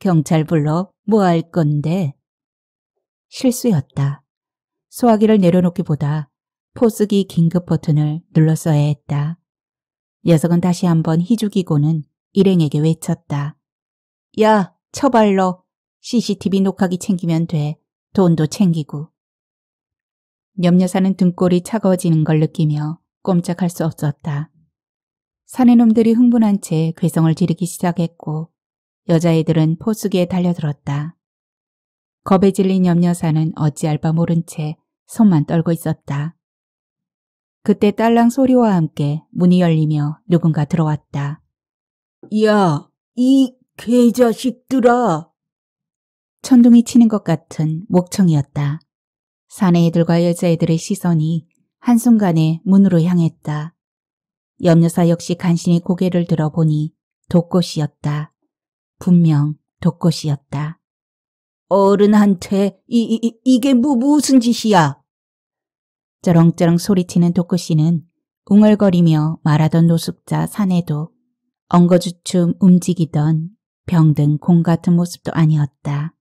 Speaker 2: 경찰 불러 뭐 할 건데? 실수였다. 수화기를 내려놓기보다 포스기 긴급 버튼을 눌렀어야 했다. 녀석은 다시 한번 희죽이고는 일행에게 외쳤다. 야, 처발러. CCTV 녹화기 챙기면 돼. 돈도 챙기고. 염려사는 등골이 차가워지는 걸 느끼며 꼼짝할 수 없었다. 사내놈들이 흥분한 채 괴성을 지르기 시작했고 여자애들은 포수기에 달려들었다. 겁에 질린 염려사는 어찌할 바 모른 채 손만 떨고 있었다. 그때 딸랑 소리와 함께 문이 열리며 누군가 들어왔다.
Speaker 3: 야, 이 개자식들아!
Speaker 2: 천둥이 치는 것 같은 목청이었다. 사내애들과 여자애들의 시선이 한순간에 문으로 향했다. 염려사 역시 간신히 고개를 들어보니 독꽃이었다. 분명 독꽃이었다.
Speaker 3: 어른한테 이, 이, 이게 뭐, 무슨 짓이야?
Speaker 2: 쩌렁쩌렁 소리치는 독꽃이는 웅얼거리며 말하던 노숙자 사내도 엉거주춤 움직이던 병든 공 같은 모습도 아니었다.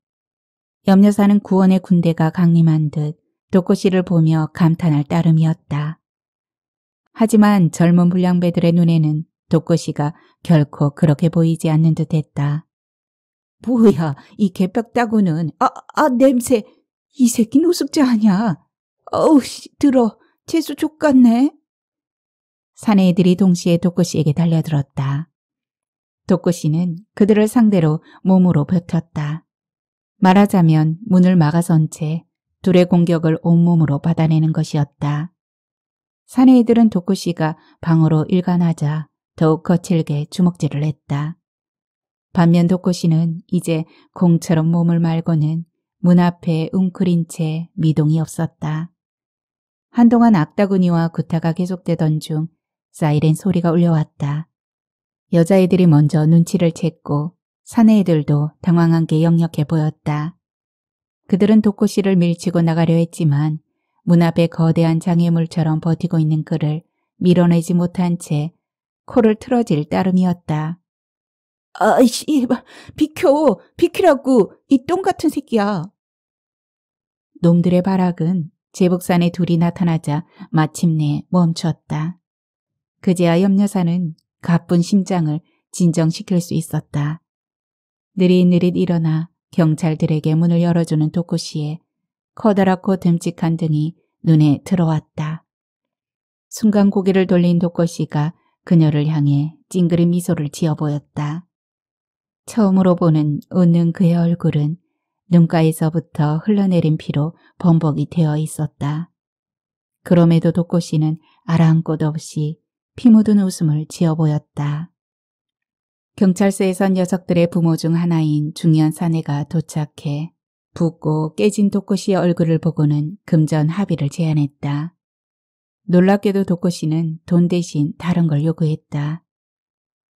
Speaker 2: 염려사는 구원의 군대가 강림한 듯 독꽃이를 보며 감탄할 따름이었다. 하지만 젊은 불량배들의 눈에는 독고시가 결코 그렇게 보이지 않는 듯 했다.
Speaker 3: 뭐야, 이 개벽 따구는, 아, 아, 냄새. 이 새끼 노숙자 아냐. 어우, 씨, 들어. 재수 족같네.
Speaker 2: 사내들이 동시에 독고씨에게 달려들었다. 독고씨는 그들을 상대로 몸으로 버텼다. 말하자면 문을 막아선 채 둘의 공격을 온몸으로 받아내는 것이었다. 사내이들은 도쿠씨가 방으로 일관하자 더욱 거칠게 주먹질을 했다. 반면 도쿠씨는 이제 공처럼 몸을 말고는 문 앞에 웅크린 채 미동이 없었다. 한동안 악다구니와 구타가 계속되던 중 사이렌 소리가 울려왔다. 여자애들이 먼저 눈치를 챘고 사내애들도 당황한 게 역력해 보였다. 그들은 도코씨를 밀치고 나가려 했지만 문 앞에 거대한 장애물처럼 버티고 있는 그를 밀어내지 못한 채 코를 틀어질 따름이었다.
Speaker 3: 아이씨, 비켜, 비키라고, 이 똥 같은 새끼야.
Speaker 2: 놈들의 발악은 제복산에 둘이 나타나자 마침내 멈췄다. 그제야 염려사는 가쁜 심장을 진정시킬 수 있었다. 느릿느릿 일어나 경찰들에게 문을 열어주는 도쿠시에 커다랗고 듬직한 등이 눈에 들어왔다. 순간 고개를 돌린 도코씨가 그녀를 향해 찡그린 미소를 지어 보였다. 처음으로 보는 웃는 그의 얼굴은 눈가에서부터 흘러내린 피로 범벅이 되어 있었다. 그럼에도 도코씨는 아랑곳 없이 피 묻은 웃음을 지어 보였다. 경찰서에선 녀석들의 부모 중 하나인 중년 사내가 도착해 붓고 깨진 도코시의 얼굴을 보고는 금전 합의를 제안했다. 놀랍게도 도코시는 돈 대신 다른 걸 요구했다.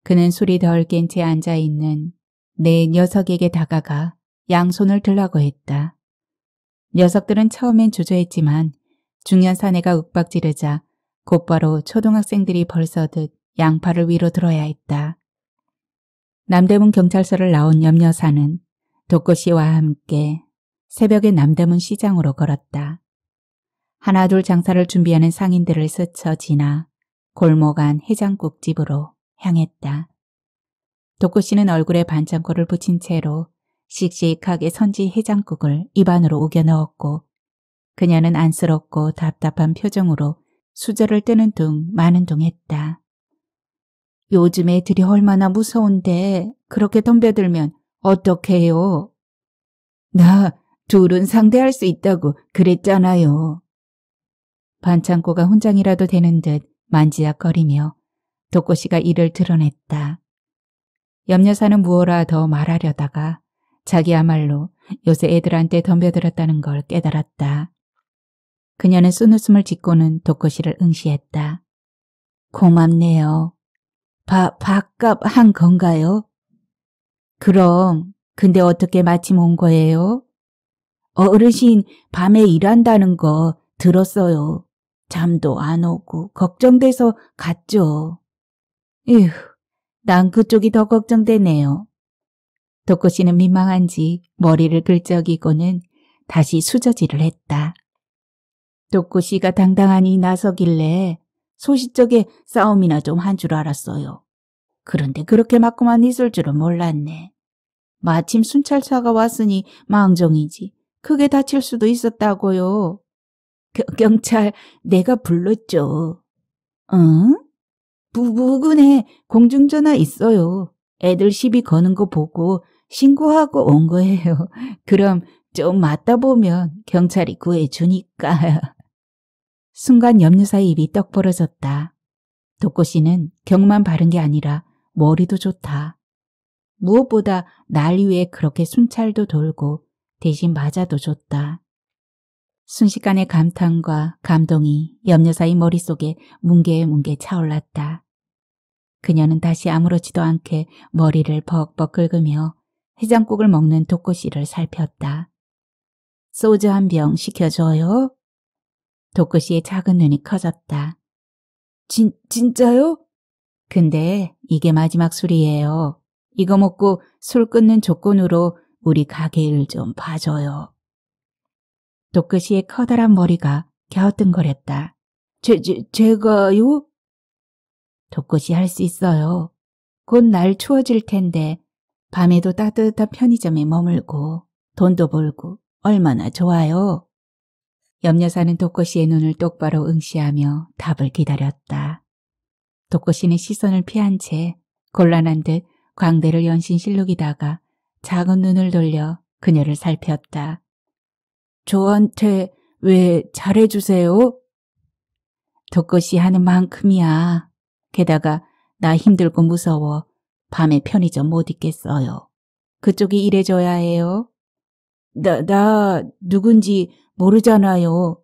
Speaker 2: 그는 술이 덜 깬 채 앉아있는 내 녀석에게 다가가 양손을 들라고 했다. 녀석들은 처음엔 주저했지만 중년 사내가 윽박지르자 곧바로 초등학생들이 벌써듯 양팔을 위로 들어야 했다. 남대문 경찰서를 나온 염여사는 도코 씨와 함께 새벽에 남대문 시장으로 걸었다. 하나둘 장사를 준비하는 상인들을 스쳐 지나 골목 안 해장국 집으로 향했다. 도코 씨는 얼굴에 반창고를 붙인 채로 씩씩하게 선지 해장국을 입안으로 우겨 넣었고 그녀는 안쓰럽고 답답한 표정으로 수저를 뜨는 둥 마는 둥 했다. 요즘 애들이 얼마나 무서운데 그렇게 덤벼들면 어떡해요? 나 둘은 상대할 수 있다고 그랬잖아요. 반창고가 훈장이라도 되는 듯 만지작거리며 도꼬씨가 이를 드러냈다. 염려사는 무어라 더 말하려다가 자기야말로 요새 애들한테 덤벼들었다는 걸 깨달았다. 그녀는 쓴웃음을 짓고는 도꼬씨를 응시했다. 고맙네요. 바, 밥값 한 건가요? 그럼, 근데 어떻게 마침 온 거예요? 어르신 밤에 일한다는 거 들었어요. 잠도 안 오고 걱정돼서 갔죠. 에휴, 난 그쪽이 더 걱정되네요. 덕구 씨는 민망한지 머리를 긁적이고는 다시 수저질을 했다. 덕구 씨가 당당하니 나서길래 소시적에 싸움이나 좀 한 줄 알았어요. 그런데 그렇게 맞고만 있을 줄은 몰랐네. 마침 순찰차가 왔으니 망정이지. 크게 다칠 수도 있었다고요. 겨, 경찰 내가 불렀죠. 응? 부부근에 공중전화 있어요. 애들 시비 거는 거 보고 신고하고 온 거예요. [laughs] 그럼 좀 맞다 보면 경찰이 구해주니까. [laughs] 순간 염려사의 입이 떡 벌어졌다. 독고 씨는 경만 바른 게 아니라 머리도 좋다. 무엇보다 날 위해 그렇게 순찰도 돌고 대신 맞아도 줬다. 순식간에 감탄과 감동이 염려사의 머릿속에 뭉게뭉게 차올랐다. 그녀는 다시 아무렇지도 않게 머리를 벅벅 긁으며 해장국을 먹는 독고씨를 살폈다. 소주 한 병 시켜줘요? 독고씨의 작은 눈이 커졌다. 진, 진짜요? 근데 이게 마지막 술이에요. 이거 먹고 술 끊는 조건으로 우리 가게 일 좀 봐줘요. 도끝이의 커다란 머리가 갸우뚱거렸다. 제, 제, 제가요? 도끝이 할수 있어요. 곧 날 추워질 텐데 밤에도 따뜻한 편의점에 머물고 돈도 벌고 얼마나 좋아요. 염려사는 도꼬씨의 눈을 똑바로 응시하며 답을 기다렸다. 도꼬씨는 시선을 피한 채 곤란한 듯 광대를 연신 실룩이다가 작은 눈을 돌려 그녀를 살폈다. 저한테 왜 잘해주세요? 덕것이 하는 만큼이야. 게다가 나 힘들고 무서워 밤에 편의점 못 있겠어요. 그쪽이 일해줘야 해요. 나, 나 누군지 모르잖아요.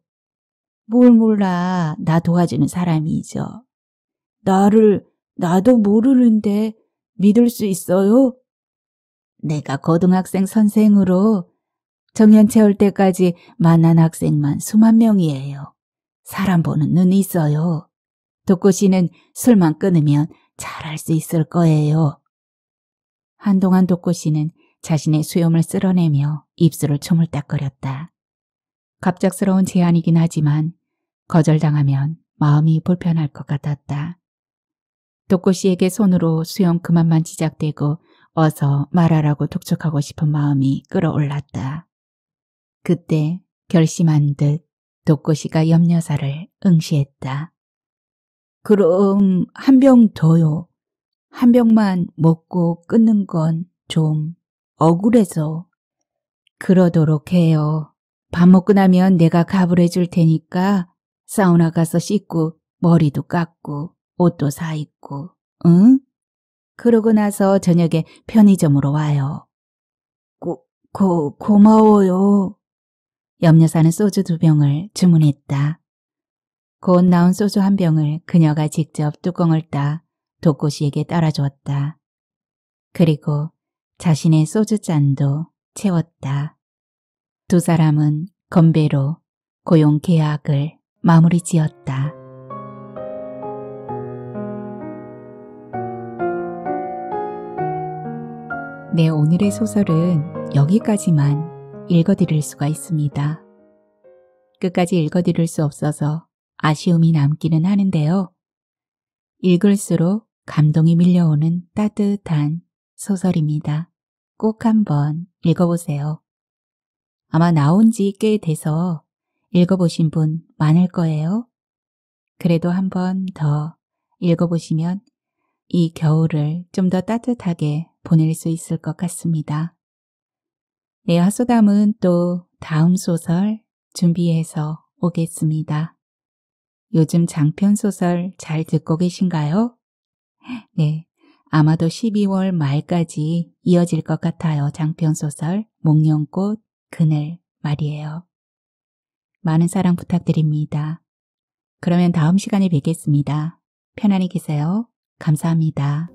Speaker 2: 뭘 몰라. 나 도와주는 사람이죠. 나를 나도 모르는데 믿을 수 있어요? 내가 고등학생 선생으로 정년 채울 때까지 만난 학생만 수만 명이에요. 사람 보는 눈이 있어요. 독고 씨는 술만 끊으면 잘할 수 있을 거예요. 한동안 독고 씨는 자신의 수염을 쓸어내며 입술을 초물딱거렸다. 갑작스러운 제안이긴 하지만 거절당하면 마음이 불편할 것 같았다. 독고 씨에게 손으로 수염 그만만 지작대고 어서 말하라고 독촉하고 싶은 마음이 끌어올랐다. 그때 결심한 듯 독고 씨가 염려사를 응시했다. 그럼 한 병 더요. 한 병만 먹고 끊는 건 좀 억울해서. 그러도록 해요. 밥 먹고 나면 내가 갑을 해줄 테니까 사우나 가서 씻고 머리도 깎고 옷도 사 입고, 응? 그러고 나서 저녁에 편의점으로 와요. 고, 고, 고마워요. 염려사는 소주 두 병을 주문했다. 곧 나온 소주 한 병을 그녀가 직접 뚜껑을 따 독고씨에게 따라주었다. 그리고 자신의 소주 잔도 채웠다. 두 사람은 건배로 고용 계약을 마무리 지었다.
Speaker 1: 네, 오늘의 소설은 여기까지만 읽어드릴 수가 있습니다. 끝까지 읽어드릴 수 없어서 아쉬움이 남기는 하는데요. 읽을수록 감동이 밀려오는 따뜻한 소설입니다. 꼭 한번 읽어보세요. 아마 나온 지 꽤 돼서 읽어보신 분 많을 거예요. 그래도 한 번 더 읽어보시면 이 겨울을 좀 더 따뜻하게 보낼 수 있을 것 같습니다. 네, 하소담은 또 다음 소설 준비해서 오겠습니다. 요즘 장편 소설 잘 듣고 계신가요? 네, 아마도 12월 말까지 이어질 것 같아요. 장편 소설 목련꽃 그늘 말이에요. 많은 사랑 부탁드립니다. 그러면 다음 시간에 뵙겠습니다. 편안히 계세요. 감사합니다.